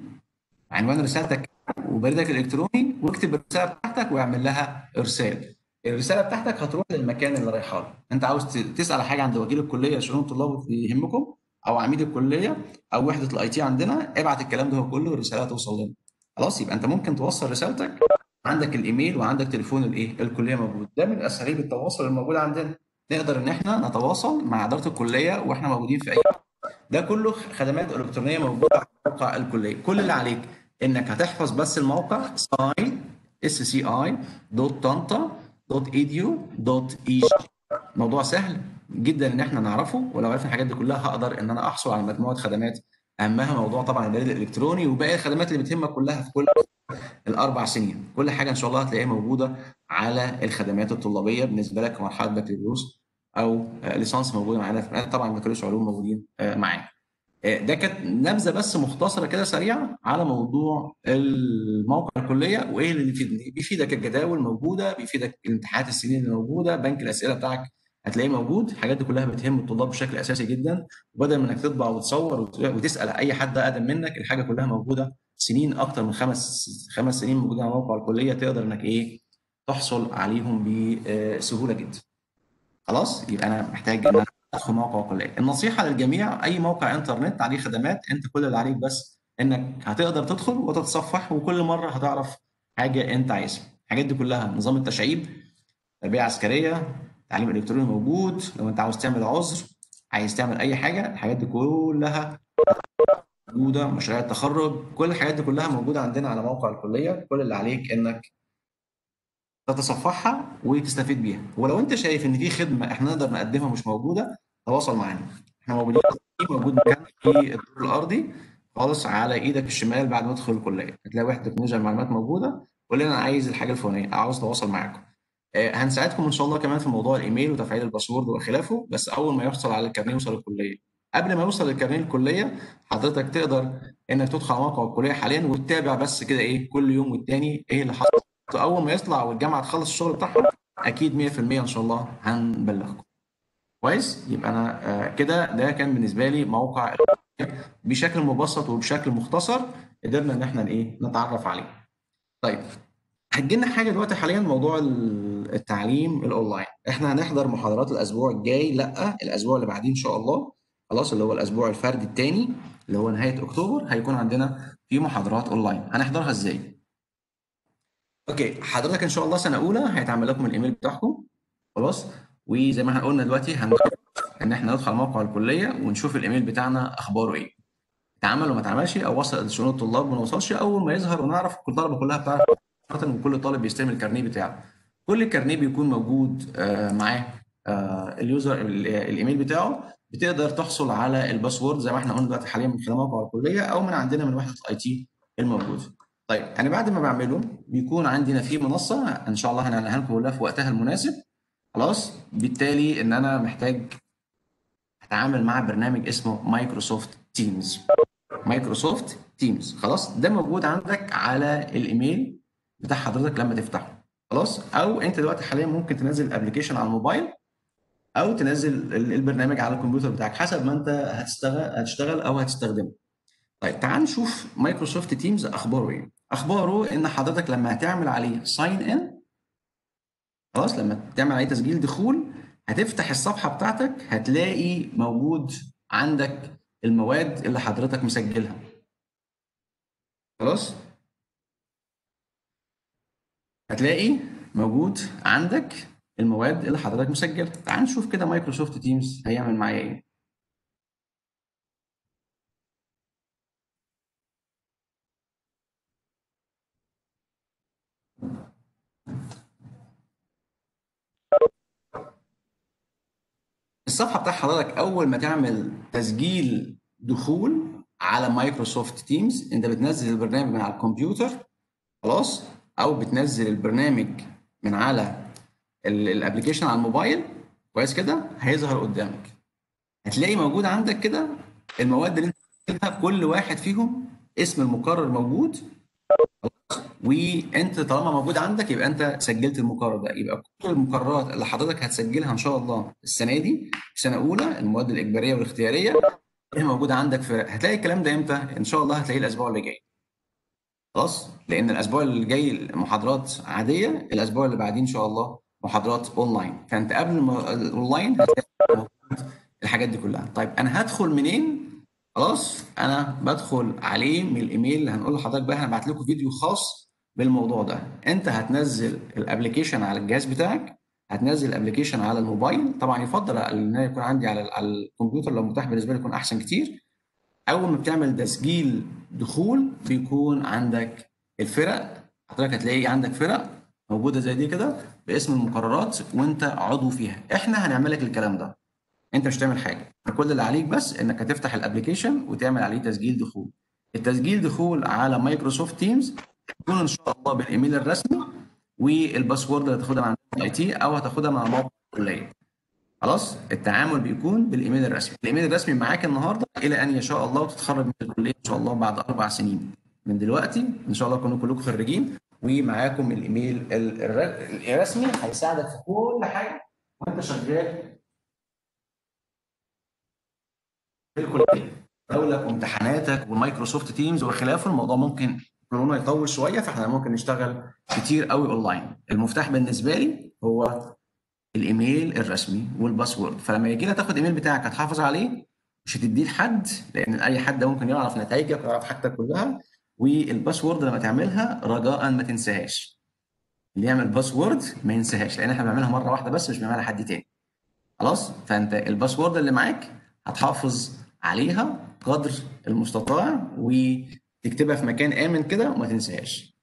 عنوان رسالتك وبريدك الإلكتروني واكتب الرسالة بتاعتك واعمل لها إرسال. الرسالة بتاعتك هتروح للمكان اللي رايحه له. انت عاوز تسأل حاجة عند وكيل الكلية شؤون الطلاب يهمكم أو عميد الكلية أو وحدة ال IT عندنا ابعت الكلام ده كله والرسالة توصل لنا. خلاص يبقى انت ممكن توصل رسالتك عندك الإيميل وعندك تليفون الايه الكلية موجود. ده من أساليب التواصل الموجودة عندنا. نقدر إن إحنا نتواصل مع إدارة الكلية وإحنا موجودين في أي ده كله خدمات إلكترونية موجودة على موقع الكلية. كل اللي عليك إنك هتحفظ بس الموقع ساي اس اي موضوع سهل جدا إن إحنا نعرفه ولو عرفنا الحاجات دي كلها هقدر إن أنا احصل على مجموعة خدمات أهمها. موضوع طبعا البريد الإلكتروني وباقي الخدمات اللي بتهمك كلها في كل الأربع سنين. كل حاجة إن شاء الله هتلاقيها موجودة على الخدمات الطلابية بالنسبة لك كمرحلة بكالوريوس أو آه، ليسانس موجودة معانا. طبعا بكالوريوس علوم موجودين آه، معانا ده كانت نبذة بس مختصرة كده سريعة على موضوع الموقع الكلية وإيه اللي بيفيدني بيفيدك الجداول موجودة بيفيدك الامتحانات السنين اللي موجودة بنك الأسئلة بتاعك هتلاقيه موجود. الحاجات دي كلها بتهم الطلاب بشكل أساسي جدا. وبدل ما إنك تطبع وتصور وت- وتسأل أي حد أقدم منك الحاجة كلها موجودة. سنين أكتر من خمس خمس سنين موجودة على موقع الكلية تقدر إنك إيه تحصل عليهم بسهولة جدا. خلاص؟ يبقى أنا محتاج إن أنا ادخل موقع الكليه النصيحة للجميع أي موقع إنترنت عليه خدمات أنت كل اللي عليك بس إنك هتقدر تدخل وتتصفح وكل مرة هتعرف حاجة أنت عايزها. الحاجات دي كلها نظام التشعيب تربية عسكرية تعليم إلكتروني موجود لو أنت عاوز تعمل عذر عايز تعمل أي حاجة الحاجات دي كلها موجودة مشاريع التخرج كل الحاجات دي كلها موجودة عندنا على موقع الكلية. كل اللي عليك إنك تتصفحها وتستفيد بيها. ولو انت شايف ان في خدمة إحنا نقدر نقدمها مش موجودة تواصل معانا. إحنا موجودين موجود مكان في الدور الأرضي خالص على إيدك الشمال بعد ما تدخل الكلية. هتلاقي وحده تكنولوجيا المعلومات موجودة قول لنا أنا عايز الحاجة الفلانية. عاوز اتواصل معاكم. آه، هنساعدكم إن شاء الله كمان في موضوع الإيميل وتفعيل الباسورد وخلافه بس أول ما يحصل على الكارنيه يوصل الكلية. قبل ما يوصل الكارنيه الكلية حضرتك تقدر إنك تدخل على موقع الكلية حاليا وتتابع بس كده إيه كل يوم والتاني إيه اللي حصل. أول ما يطلع والجامعة تخلص الشغل بتاعها أكيد 100% إن شاء الله هنبلغكم. كويس؟ يبقى أنا آه، كده ده كان بالنسبة لي موقع بشكل مبسط وبشكل مختصر قدرنا إن إحنا إيه نتعرف عليه. طيب هتجيلنا حاجة دلوقتي حاليا موضوع ال- التعليم الأونلاين. إحنا هنحضر محاضرات الأسبوع الجاي لأ الأسبوع اللي بعديه إن شاء الله. خلاص اللي هو الأسبوع الفردي الثاني اللي هو نهاية أكتوبر هيكون عندنا في محاضرات أونلاين. هنحضرها إزاي؟ okay حضرتك إن شاء الله سنة أولى هيتعمل لكم الإيميل بتاعكم. خلاص. وزي ما إحنا قلنا دلوقتي هنجرب إن إحنا ندخل موقع الكلية ونشوف الإيميل بتاعنا أخباره إيه. اتعمل وما اتعملش أو وصل لشؤون الطلاب وما وصلش اول ما يظهر ونعرف كل الطلبه كلها بتعرف. خاصة وكل طالب بيستلم الكارنيه بتاعه. كل الكارنيه بيكون موجود آه، معاه آه، ال user ال- الإيميل بتاعه. بتقدر تحصل على ال password زي ما إحنا قلنا دلوقتي حاليا من خلال موقع الكلية أو من عندنا من وحدة ال IT الموجوده طيب أنا بعد ما بعمله بيكون عندنا في منصة إن شاء الله هنعلنها لكم كلها في وقتها المناسب. خلاص بالتالي إن أنا محتاج أتعامل مع برنامج اسمه Microsoft Teams. Microsoft Teams. خلاص ده موجود عندك على الإيميل بتاع حضرتك لما تفتحه. خلاص؟ أو أنت دلوقتي حاليا ممكن تنزل ال application على الموبايل أو تنزل ال- البرنامج على الكمبيوتر بتاعك حسب ما أنت هتشتغل هتشتغل أو هتستخدمه. طيب تعال نشوف Microsoft Teams أخباره إيه. أخباره إن حضرتك لما هتعمل عليه sign in خلاص لما تعمل عليه تسجيل دخول هتفتح الصفحة بتاعتك هتلاقي موجود عندك المواد اللي حضرتك مسجلها. خلاص؟ هتلاقي موجود عندك المواد اللي حضرتك مسجلها. تعال نشوف كده Microsoft Teams هيعمل معايا إيه. الصفحة بتاع حضرتك أول ما تعمل تسجيل دخول على Microsoft Teams أنت بتنزل البرنامج من على الكمبيوتر خلاص؟ أو بتنزل البرنامج من على ال application على الموبايل كويس كده؟ هيظهر قدامك. هتلاقي موجود عندك كده المواد اللي أنت كل واحد فيهم اسم المقرر موجود. وانت طالما موجود عندك يبقى انت سجلت المقرر ده. يبقى كل المقررات اللي حضرتك هتسجلها إن شاء الله السنة دي سنه اولى المواد الإجبارية والاختيارية هي موجودة عندك في هتلاقي الكلام ده إمتى؟ إن شاء الله هتلاقيه الأسبوع اللي جاي. خلاص؟ لأن الأسبوع اللي جاي محاضرات عادية الأسبوع اللي بعديه إن شاء الله محاضرات أونلاين. فأنت قبل الاونلاين هتلاقي الحاجات دي كلها. طيب أنا هدخل منين؟ خلاص أنا بدخل عليه من الإيميل اللي هنقول لحضرتك بقى هنبعت لكم فيديو خاص بالموضوع ده. أنت هتنزل ال application على الجهاز بتاعك هتنزل ال application على الموبايل. طبعا يفضل إن يكون عندي على على الكمبيوتر لو متاح بالنسبة لي يكون أحسن كتير. أول ما بتعمل تسجيل دخول بيكون عندك الفرق. حضرتك هتلاقي عندك فرق موجودة زي دي كده باسم المقررات وأنت عضو فيها. إحنا هنعمل لك الكلام ده. انت مش هتعمل حاجة. كل اللي عليك بس إنك هتفتح ال application وتعمل عليه تسجيل دخول. التسجيل دخول على Microsoft Teams يكون إن شاء الله بالإيميل الرسمي وال password اللي هتاخدها مع ال IT أو هتاخدها مع موقع الكلية. خلاص؟ التعامل بيكون بالإيميل الرسمي. الإيميل الرسمي معاك النهارده إلى أن يشاء الله وتتخرج من الكلية إن شاء الله بعد أربع سنين. من دلوقتي إن شاء الله تكونوا كلكم خريجين ومعاكم الإيميل ال- الر- الرسمي هيساعدك في كل حاجة وأنت شغال في الكليه دولك وامتحاناتك ومايكروسوفت تيمز وخلافه الموضوع ممكن كورونا يطول شوية فإحنا ممكن نشتغل كتير قوي اونلاين المفتاح بالنسبة لي هو الإيميل الرسمي وال password. فلما يجي لك تاخد الإيميل بتاعك هتحافظ عليه مش هتديه لحد لأن أي حد ممكن يعرف نتائجك ويعرف حاجتك كلها. وال password لما تعملها رجاء ما تنساهاش. اللي يعمل password ما ينساهاش لأن إحنا بنعملها مرة واحدة بس مش بنعملها لحد تاني. خلاص؟ فأنت ال password اللي معاك هتحافظ عليها قدر المستطاع وتكتبها في مكان آمن كده وما تنساهاش.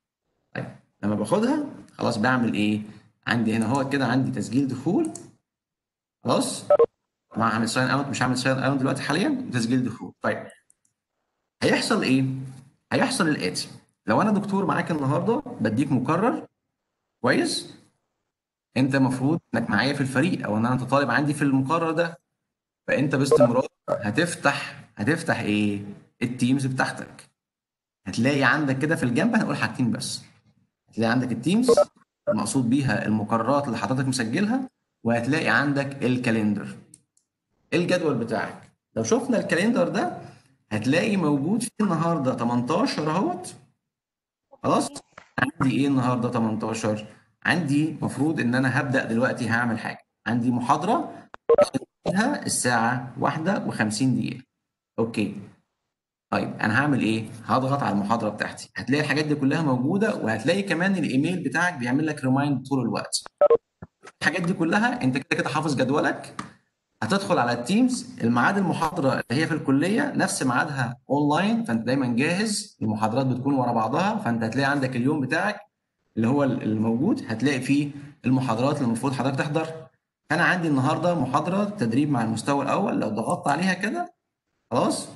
طيب لما باخدها خلاص بعمل إيه؟ عندي هنا هو كده عندي تسجيل دخول. خلاص ما هعمل sign out مش هعمل sign out دلوقتي حاليا تسجيل دخول. طيب هيحصل إيه؟ هيحصل الآتي. لو أنا دكتور معاك النهارده بديك مقرر كويس. أنت المفروض إنك معايا في الفريق أو إن أنت طالب عندي في المقرر ده. فأنت باستمرار هتفتح هتفتح إيه؟ التيمز بتاعتك. هتلاقي عندك كده في الجنب هنقول حاجتين بس. هتلاقي عندك التيمز المقصود بيها المقررات اللي حضرتك مسجلها وهتلاقي عندك ال calendar. الجدول بتاعك؟ لو شفنا ال calendar ده هتلاقي موجود فيه النهارده 18 أهوت. خلاص؟ عندي إيه النهارده 18 عندي مفروض إن أنا هبدأ دلوقتي هعمل حاجة. عندي محاضرة فيها الساعة واحدة وخمسين دقيقة. okay. طيب أنا هعمل إيه؟ هضغط على المحاضرة بتاعتي. هتلاقي الحاجات دي كلها موجودة وهتلاقي كمان الإيميل بتاعك بيعمل لك remind طول الوقت. الحاجات دي كلها أنت كده كده حافظ جدولك. هتدخل على التيمز الميعاد المحاضرة اللي هي في الكلية نفس ميعادها اونلاين فأنت دايما جاهز. المحاضرات بتكون ورا بعضها فأنت هتلاقي عندك اليوم بتاعك اللي هو الموجود. هتلاقي فيه المحاضرات اللي المفروض حضرتك تحضر. أنا عندي النهارده محاضره تدريب مع المستوى الأول لو ضغطت عليها كده خلاص؟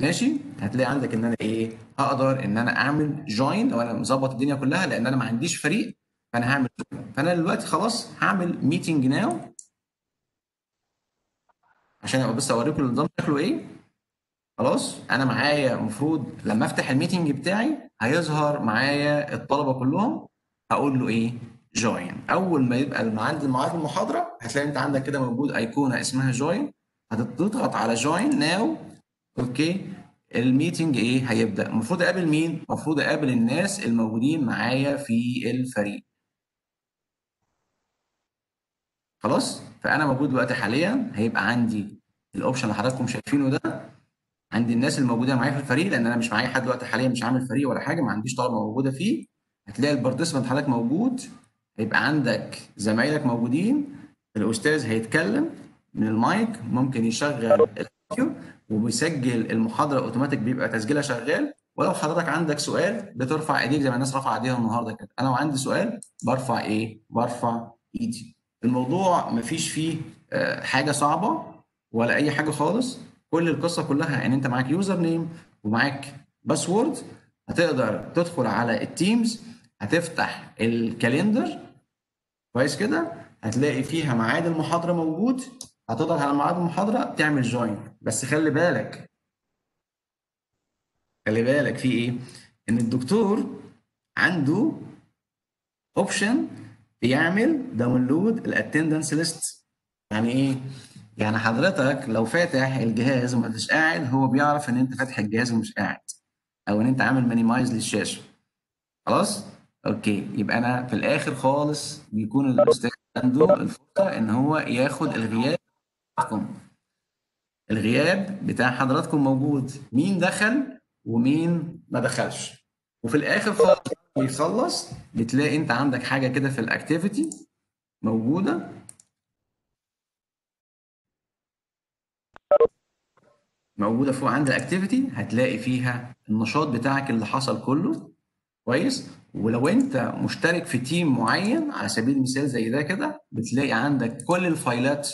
ماشي؟ هتلاقي عندك ان أنا إيه أقدر ان أنا اعمل join لو أنا مظبط الدنيا كلها لأن أنا ما عنديش فريق فانا هعمل join. فانا دلوقتي خلاص هعمل meeting now عشان بس اوريكم النظام شكله إيه. خلاص؟ أنا معايا المفروض لما افتح ال meeting بتاعي هيظهر معايا الطلبة كلهم هقول له إيه؟ join أول ما يبقى عندي ميعاد المحاضرة هتلاقي أنت عندك كده موجود ايقونه اسمها join هتضغط على join now okay. ال meeting إيه؟ هيبدأ. المفروض أقابل مين؟ المفروض أقابل الناس الموجودين معايا في الفريق. خلاص؟ فأنا موجود دلوقتي حاليا. هيبقى عندي ال option اللي حضراتكم شايفينه ده. عندي الناس الموجودة معايا في الفريق لأن أنا مش معايا حد دلوقتي حاليا مش عامل فريق ولا حاجة ما عنديش طلبة موجودة فيه. هتلاقي ال participant حضرتك موجود. هيبقى عندك زمايلك موجودين الأستاذ هيتكلم من المايك ممكن يشغل الفيديو وبيسجل المحاضرة أوتوماتيك بيبقى تسجيلها شغال. ولو حضرتك عندك سؤال بترفع إيديك زي ما الناس رفع ايديها النهارده كده. أنا لو عندي سؤال برفع إيه؟ برفع إيدي. الموضوع مفيش فيه آه، حاجة صعبة ولا أي حاجة خالص. كل القصة كلها إن أنت معاك username ومعاك password هتقدر تدخل على التيمز هتفتح ال calendar كويس كده؟ هتلاقي فيها ميعاد المحاضرة موجود. هتضغط على ميعاد المحاضرة تعمل join بس خلي بالك خلي بالك في إيه؟ إن الدكتور عنده option بيعمل download ال attendance list يعني إيه؟ يعني حضرتك لو فاتح الجهاز وما انتش قاعد هو بيعرف إن أنت فاتح الجهاز ومش قاعد أو إن أنت عامل minimize للشاشة. خلاص؟ okay يبقى أنا في الآخر خالص بيكون الأستاذ عنده الفرصة إن هو ياخد الغياب بتاعكم. الغياب بتاع حضراتكم موجود. مين دخل ومين ما دخلش. وفي الآخر خالص بيخلص بتلاقي أنت عندك حاجة كده في ال activity موجودة. موجودة فوق عند ال activity هتلاقي فيها النشاط بتاعك اللي حصل كله. كويس؟ ولو انت مشترك في team معين على سبيل المثال زي ده كده بتلاقي عندك كل الفايلات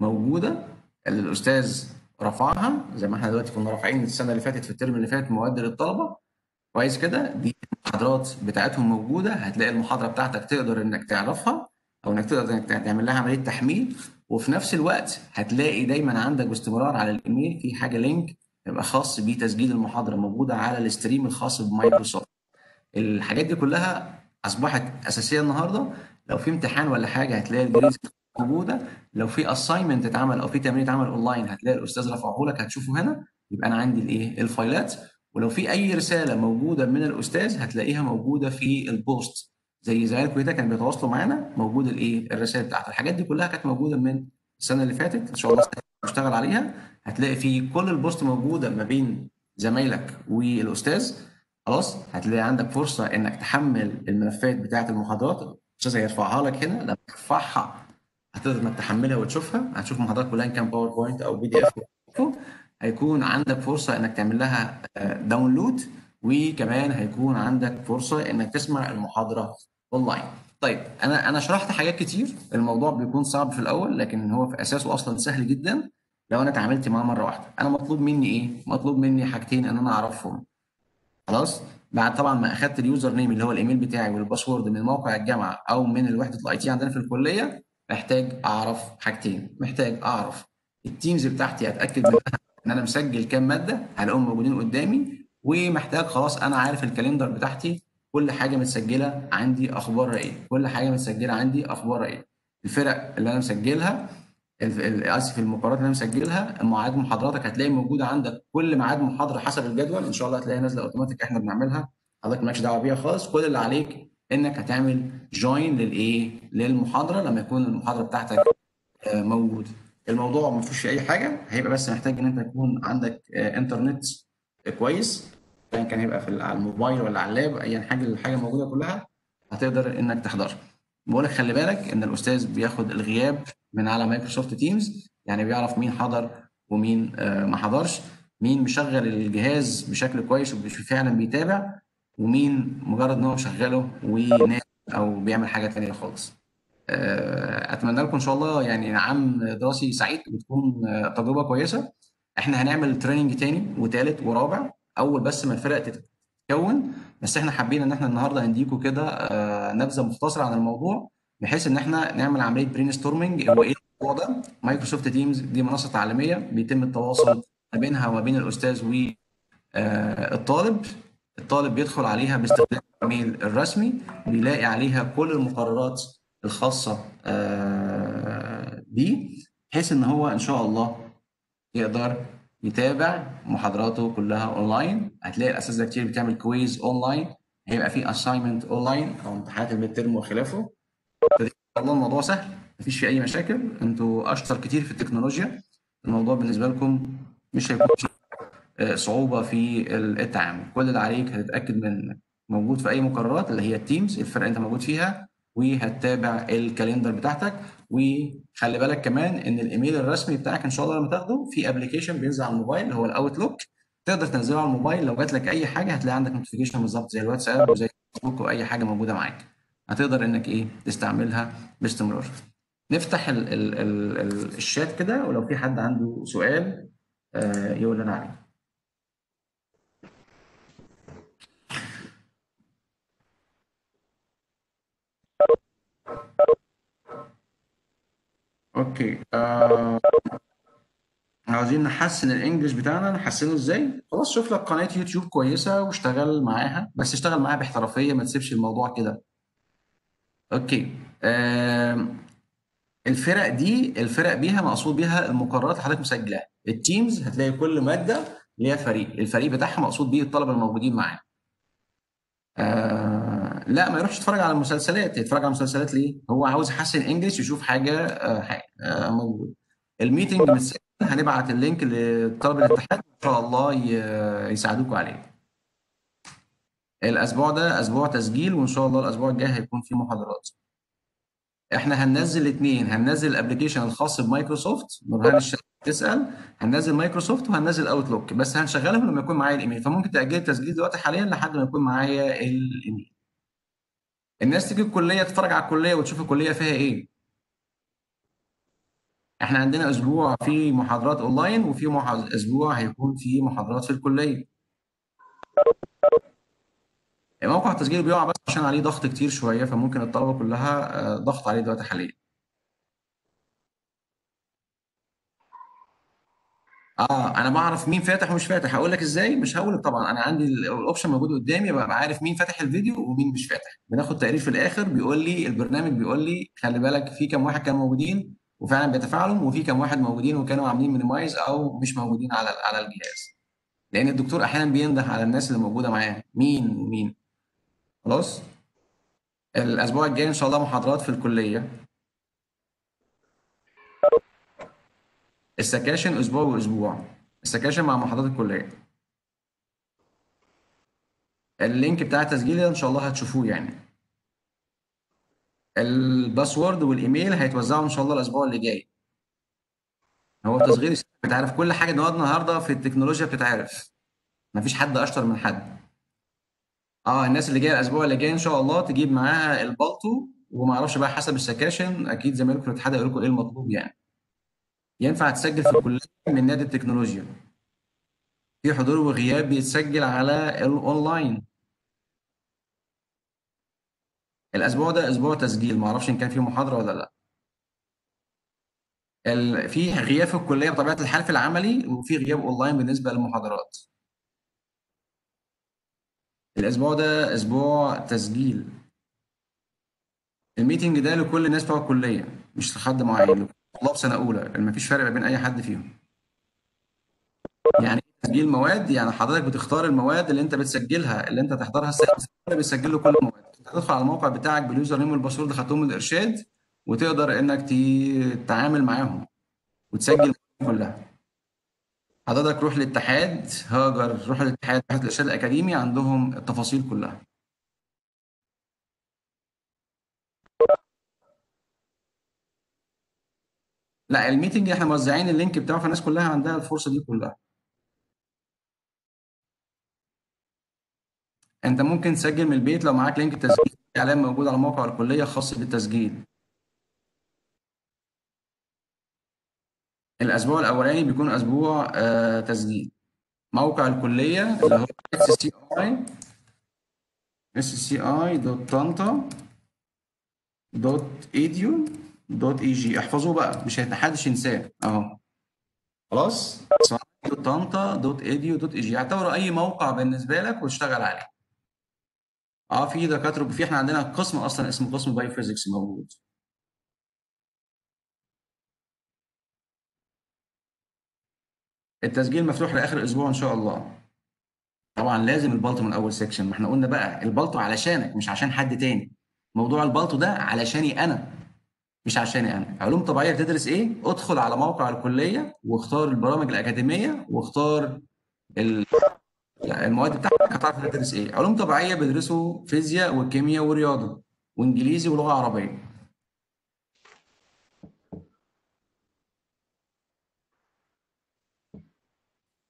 موجودة اللي الأستاذ رفعها زي ما إحنا دلوقتي كنا رافعين السنة اللي فاتت في ال term اللي فات مواد للطلبة. كويس كده؟ دي المحاضرات بتاعتهم موجودة هتلاقي المحاضرة بتاعتك تقدر إنك تعرفها أو إنك تقدر إنك تعمل لها عملية تحميل. وفي نفس الوقت هتلاقي دايما عندك باستمرار على الإيميل في حاجة link يبقى خاص بتسجيل المحاضرة موجودة على ال stream الخاص بمايكروسوفت. الحاجات دي كلها أصبحت أساسية النهارده. لو في امتحان ولا حاجة هتلاقي ال grades موجودة. لو في assignment اتعمل أو في تمرين اتعمل اونلاين هتلاقي الأستاذ رفعه لك هتشوفه هنا يبقى أنا عندي الإيه؟ ال files ات. ولو في أي رسالة موجودة من الأستاذ هتلاقيها موجودة في ال post زي زمايلكم كده كانوا بيتواصلوا معانا موجود الإيه؟ الرسائل بتاعته. الحاجات دي كلها كانت موجودة من السنة اللي فاتت. إن شاء الله نشتغل عليها. هتلاقي في كل ال post موجودة ما بين زمايلك والأستاذ. خلاص؟ هتلاقي عندك فرصة إنك تحمل الملفات بتاعة المحاضرات. الاستاذ هيرفعها لك هنا لما ترفعها هتقدر إنك تحملها وتشوفها. هتشوف المحاضرات كلها إن كان PowerPoint أو PDF هيكون عندك فرصة إنك تعمل لها download وكمان هيكون عندك فرصة إنك تسمع المحاضره اونلاين طيب أنا أنا شرحت حاجات كتير. الموضوع بيكون صعب في الأول لكن هو في أساسه أصلا سهل جدا لو أنا اتعاملت معاه مرة واحدة. أنا مطلوب مني إيه؟ مطلوب مني حاجتين ان أنا أعرفهم. خلاص؟ بعد طبعا ما أخدت ال user name اللي هو الايميل بتاعي وال password من موقع الجامعة أو من الوحده ال IT عندنا في الكلية محتاج أعرف حاجتين. محتاج أعرف ال Teams بتاعتي اتاكد منها إن أنا مسجل كام مادة هلاقيهم موجودين قدامي ومحتاج خلاص أنا عارف ال calendar بتاعتي كل حاجة متسجلة عندي اخبارها إيه كل حاجة متسجلة عندي اخبارها إيه الفرق اللي أنا مسجلها آسف المقررات اللي أنا مسجلها مواعيد محاضراتك هتلاقي موجودة عندك. كل ميعاد محاضرة حسب الجدول إن شاء الله هتلاقيها نازلة أوتوماتيك إحنا بنعملها. حضرتك مالكش دعوة بيها خالص. كل اللي عليك إنك هتعمل join للإيه؟ للمحاضرة لما يكون المحاضرة بتاعتك موجودة. الموضوع ما فيهوش أي حاجة. هيبقى بس محتاج إن أنت يكون عندك إنترنت كويس. يعني كان هيبقى في على الموبايل ولا على ال lab ايا حاجة الحاجة موجودة كلها هتقدر إنك تحضرها. بقول لك خلي بالك إن الأستاذ بياخد الغياب من على Microsoft Teams يعني بيعرف مين حضر ومين ما حضرش مين مشغل الجهاز بشكل كويس وفعلا بيتابع ومين مجرد إن هو مشغله ونام أو بيعمل حاجة ثانية خالص. أتمنى لكم إن شاء الله يعني عام دراسي سعيد وتكون تجربة كويسة. إحنا هنعمل training تاني وتالت ورابع أول بس ما الفرق تتكون. بس إحنا حابين ان إحنا النهارده نديكم كده نبذة مختصرة عن الموضوع بحيث ان إحنا نعمل عملية brain storming هو إيه الموضوع ده؟ Microsoft Teams دي منصة تعليمية بيتم التواصل ما بينها وما بين الأستاذ والطالب الطالب. بيدخل عليها باستخدام الإيميل الرسمي بيلاقي عليها كل المقررات الخاصة بيه بحيث ان هو إن شاء الله يقدر يتابع محاضراته كلها اونلاين هتلاقي الأساتذة كتير بتعمل quiz online هيبقى في assignment online أو امتحانات ال mid term وخلافه. الله الموضوع سهل. مفيش فيه أي مشاكل. أنتوا أشطر كتير في التكنولوجيا. الموضوع بالنسبة لكم مش هيكون صعوبة في التعامل. كل اللي عليك هتتأكد من موجود في أي مقررات اللي هي ال Teams الفرقة أنت موجود فيها وهتتابع ال calendar بتاعتك وخلي بالك كمان إن الإيميل الرسمي بتاعك إن شاء الله لما تاخده في application بينزل على الموبايل اللي هو ال Outlook تقدر تنزله على الموبايل لو جات لك أي حاجة هتلاقي عندك notification بالظبط زي الواتساب وزي الفيسبوك وأي حاجة موجودة معاك. هتقدر إنك إيه تستعملها باستمرار. نفتح ال ال ال ال الشات كده ولو في حد عنده سؤال آه يقول لنا عليه. أوكي. آه عاوزين نحسن الإنجليش بتاعنا نحسنه إزاي؟ خلاص شوف لك قناة يوتيوب كويسة واشتغل معاها بس اشتغل معاها باحترافية ما تسيبش الموضوع كده. Okay. آه الفرق دي الفرق بيها مقصود بيها المقررات اللي حضرتك مسجلاها ال Teams هتلاقي كل مادة ليها فريق الفريق بتاعها مقصود بيه الطلبة الموجودين معاه آه لا ما يروحش يتفرج على المسلسلات يتفرج على المسلسلات ليه؟ هو عاوز يحسن English يشوف حاجة آه حاجة آه موجودة. ال meeting هنبعت ال link لطلبه الاتحاد. إن شاء الله يساعدوكم عليه. الأسبوع ده أسبوع تسجيل وإن شاء الله الأسبوع الجاي هيكون فيه محاضرات. إحنا هننزل الاثنين هننزل ال application الخاص بمايكروسوفت. نورهان الشركة تسال هننزل مايكروسوفت وهننزل Outlook بس هنشغلهم لما يكون معايا الإيميل. فممكن تاجل التسجيل دلوقتي حاليا لحد ما يكون معايا الايميل الناس تيجي الكلية تتفرج على الكلية وتشوف الكلية فيها إيه. إحنا عندنا أسبوع فيه محاضرات أونلاين وفي محاضر... أسبوع هيكون فيه محاضرات في الكلية. موقع التسجيل بيقع بس عشان عليه ضغط كتير شوية فممكن الطلبة كلها آه، ضغط عليه دلوقتي حاليا. آه أنا بعرف مين فاتح ومش فاتح. هقول لك إزاي؟ مش هقول طبعا. أنا عندي ال- ال option موجود قدامي ببقى عارف مين فاتح الفيديو ومين مش فاتح. بناخد تقرير في الآخر بيقول لي البرنامج بيقول لي خلي بالك في كام واحد كانوا موجودين وفعلا بيتفاعلوا وفي كام واحد موجودين وكانوا عاملين minimize أو مش موجودين على على الجهاز. لأن الدكتور أحيانا بينده على الناس اللي موجودة معاه. مين ومين؟ خلاص؟ الأسبوع الجاي إن شاء الله محاضرات في الكلية. ال sections أسبوع وأسبوع. ال sections مع محاضرات الكلية. ال link بتاع التسجيل ده إن شاء الله هتشوفوه يعني. ال password وال email هيتوزعوا إن شاء الله الأسبوع اللي جاي. هو تشغيل بتعرف كل حاجة النهارده في التكنولوجيا بتتعرف. مفيش حد أشطر من حد. آه الناس اللي جاية الأسبوع اللي جاي إن شاء الله تجيب معاها البلطو وما أعرفش بقى حسب ال sections أكيد زمايلكم في الاتحاد هيقول لكم إيه المطلوب يعني. ينفع تسجل في الكلية من نادي التكنولوجيا. في حضور وغياب بيتسجل على الاونلاين الأسبوع ده أسبوع تسجيل. ما أعرفش إن كان فيه محاضرة ولا لأ. ال... في غياب في الكلية بطبيعة الحال في العملي وفي غياب اونلاين بالنسبة للمحاضرات. الأسبوع ده أسبوع تسجيل. ال meeting ده لكل الناس بتوع الكلية مش لحد معين. طلاب سنة أولى ما فيش فرق ما بين أي حد فيهم. يعني إيه تسجيل مواد؟ يعني حضرتك بتختار المواد اللي أنت بتسجلها اللي أنت تحضرها السنة بتسجل له كل المواد. تدخل على الموقع بتاعك بال username وال password اللي خدتهم من الإرشاد وتقدر إنك تتعامل معاهم وتسجل كلها. حضرتك روح الاتحاد هاجر روح الاتحاد روح الإرشاد الأكاديمي عندهم التفاصيل كلها. لا ال meeting إحنا موزعين ال link بتاعه فالناس كلها عندها الفرصة دي كلها. انت ممكن تسجل من البيت لو معاك link تسجيل اعلان موجود على موقع الكلية خاص بالتسجيل. الأسبوع الأولاني بيكون أسبوع آه تسجيل. موقع الكلية اللي هو sci sci.طنطا dot eg. احفظوه بقى مش محدش ينساه. أهو. خلاص؟ طنطا dot edu dot eg. اعتبره أي موقع بالنسبة لك واشتغل عليه. آه في دكاترة في إحنا عندنا قسم أصلا اسمه قسم biophysics موجود. التسجيل مفتوح لآخر أسبوع إن شاء الله. طبعا لازم البلطو من أول سيكشن ما إحنا قلنا بقى البلطو علشانك مش عشان حد تاني. موضوع البلطو ده علشاني أنا. مش عشاني أنا علوم طبيعية بتدرس إيه؟ ادخل على موقع الكلية واختار البرامج الأكاديمية واختار ال- المواد بتاعتك هتعرف تدرس إيه. علوم طبيعية بيدرسوا فيزياء وكيمياء ورياضة وإنجليزي ولغة عربية.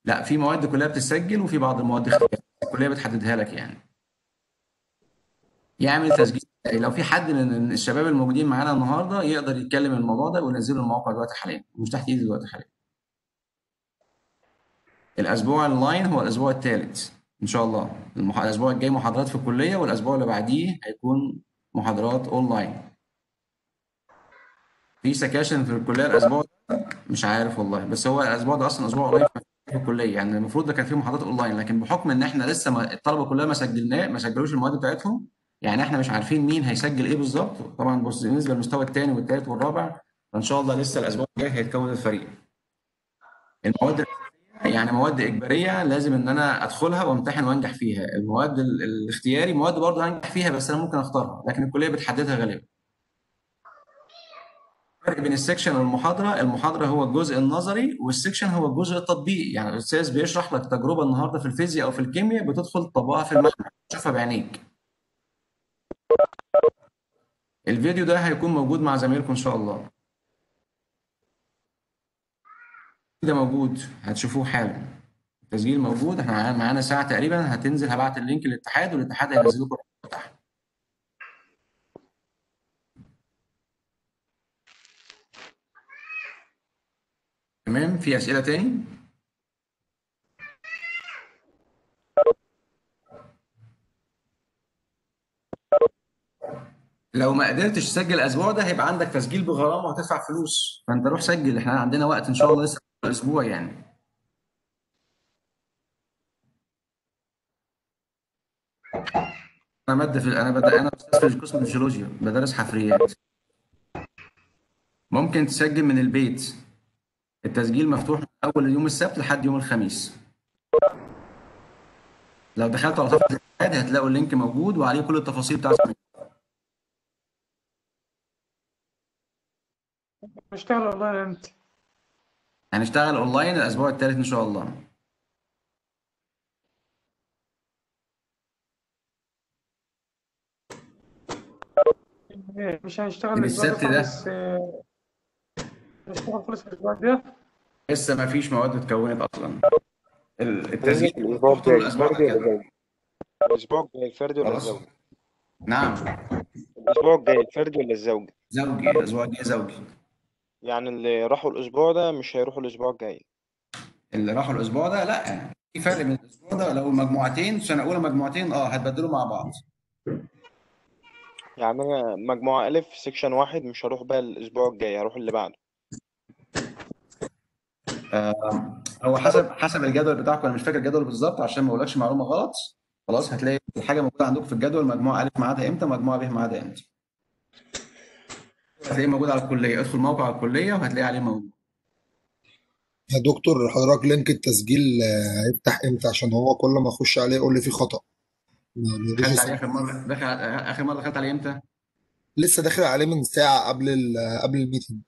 لا في مواد كلها بتسجل وفي بعض المواد اختيارية. الكلية بتحددها لك يعني. يعمل تسجيل. لو في حد من الشباب الموجودين معانا النهارده يقدر يتكلم الموضوع ده وينزله الموقع دلوقتي حاليا مش تحت ايدي دلوقتي حاليا. الأسبوع اللاين هو الأسبوع الثالث إن شاء الله. المح... الأسبوع الجاي محاضرات في الكلية والأسبوع اللي بعديه هيكون محاضرات اونلاين في سكاشن في الكلية الأسبوع مش عارف والله. بس هو الأسبوع ده أصلا أسبوع قريب في الكلية. يعني المفروض ده كان فيه محاضرات اونلاين لكن بحكم إن إحنا لسه ما الطلبة كلها ما سجلناه ما سجلوش المواد بتاعتهم يعني إحنا مش عارفين مين هيسجل إيه بالظبط. طبعا بص بالنسبة للمستوى الثاني والثالث والرابع فإن شاء الله لسه الأسبوع الجاي هيتكون الفريق. المواد يعني مواد إجبارية لازم إن أنا أدخلها وأمتحن وأنجح فيها. المواد ال- الاختياري مواد برضه هنجح فيها بس أنا ممكن أختارها لكن الكلية بتحددها غالبا. الفرق بين ال section والمحاضرة المحاضرة هو الجزء النظري وال section هو الجزء التطبيقي. يعني الأستاذ بيشرح لك تجربة النهارده في الفيزياء أو في الكيمياء بتدخل تطبقها في المعمل تشوفها بعينيك. الفيديو ده هيكون موجود مع زمايلكم إن شاء الله. ده موجود هتشوفوه حالا. التسجيل موجود إحنا معانا ساعة تقريبا هتنزل هبعت ال link للاتحاد والاتحاد هينزل لكم تحت تمام؟ في أسئلة تاني؟ لو ما قدرتش تسجل الأسبوع ده هيبقى عندك تسجيل بغرامة وهتدفع فلوس. فأنت روح سجل إحنا عندنا وقت إن شاء الله لسه أسبوع يعني. أنا ماده في أنا بدأ أنا أستاذ في قسم الجيولوجيا بدرس حفريات. ممكن تسجل من البيت. التسجيل مفتوح من أول يوم السبت لحد يوم الخميس. لو دخلت على صفحه هتلاقوا ال link موجود وعليه كل التفاصيل بتاعت بشتغل أونلاين إمتى؟ هنشتغل أونلاين الأسبوع الثالث إن شاء الله مش هنشتغل الأسبوع السبت ده. خالص آه، هنشتغل خالص الأسبوع ده لسه ما فيش مواد اتكونت أصلا ال- التسجيل الأسبوع طول الجاي الأسبوع فردي ولا كده؟ الأسبوع الجاي الفردي ولا خلاص؟ نعم الأسبوع الجاي الفردي ولا الزوجي؟ زوجي الأسبوع الجاي زوجي يعني اللي راحوا الأسبوع ده مش هيروحوا الأسبوع الجاي. اللي راحوا الأسبوع ده لا في فرق بين الأسبوع ده لو مجموعتين سنة أولى مجموعتين آه هتبدلوا مع بعض. يعني أنا مجموعة ألف section واحد مش هروح بقى الأسبوع الجاي هروح اللي بعده. آه هو حسب حسب الجدول بتاعكم أنا مش فاكر الجدول بالظبط عشان ما أقولكش معلومة غلط. خلاص هتلاقي الحاجة موجودة عندكم في الجدول مجموعة ألف ميعادها إمتى مجموعة ب ميعادها إمتى. هتلاقيه موجود على الكلية. ادخل موقع الكلية وهتلاقيه عليه موجود. يا دكتور حضرتك link التسجيل آه، هيفتح إمتى؟ عشان هو كل ما اخش عليه يقول لي فيه خطأ. ما دخلت. عليه آخر مرة دخل آخر مرة دخلت عليه إمتى؟ لسه داخل عليه من ساعة قبل ال- قبل الميتنج.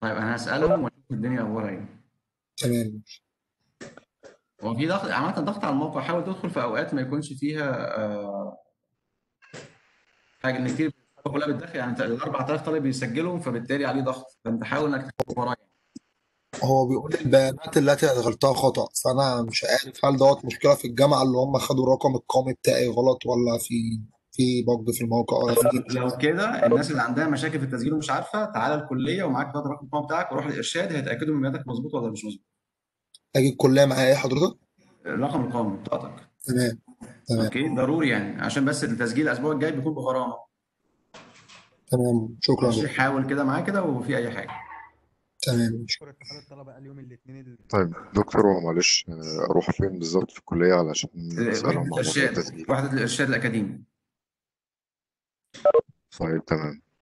طيب أنا هسالهم وأشوف الدنيا أخبارها إيه. تمام. هو في ضغط عامة ضغط على الموقع. حاول تدخل في أوقات ما يكونش فيها آه، حاجة إن كتير كلها بتدخل يعني ال 4000 طالب بيسجلوا فبالتالي عليه ضغط. فأنت حاول إنك تدخل ورايا هو بيقول البيانات التي ادخلتها خطأ. فانا مش عارف هل دوت مشكلة في الجامعة اللي هم خدوا الرقم القومي بتاعي غلط ولا في في bug في الموقع ولا في لو كده الناس اللي عندها مشاكل في التسجيل ومش عارفة تعالى الكلية ومعاك بطاقه الرقم القومي بتاعك وروح الارشاد هيتأكدوا من بياناتك مظبوط ولا مش مظبوط أجي الكلية معايا إيه حضرتك؟ الرقم القومي بتاعتك. تمام. تمام. okay؟ ضروري يعني. عشان بس التسجيل الأسبوع الجاي بيكون بغرامة. تمام. شكرا. ماشي حاول كده معاه كده وفي أي حاجة. تمام. دكتور اتحاد الطلبة قال يوم الاثنين ال- طيب دكتور هو معلش آه، أروح فين بالظبط في الكلية علشان وحده اسألهم عن موضوع الارشاد التسجيل؟ وحده الارشاد الأكاديمي. طيب تمام.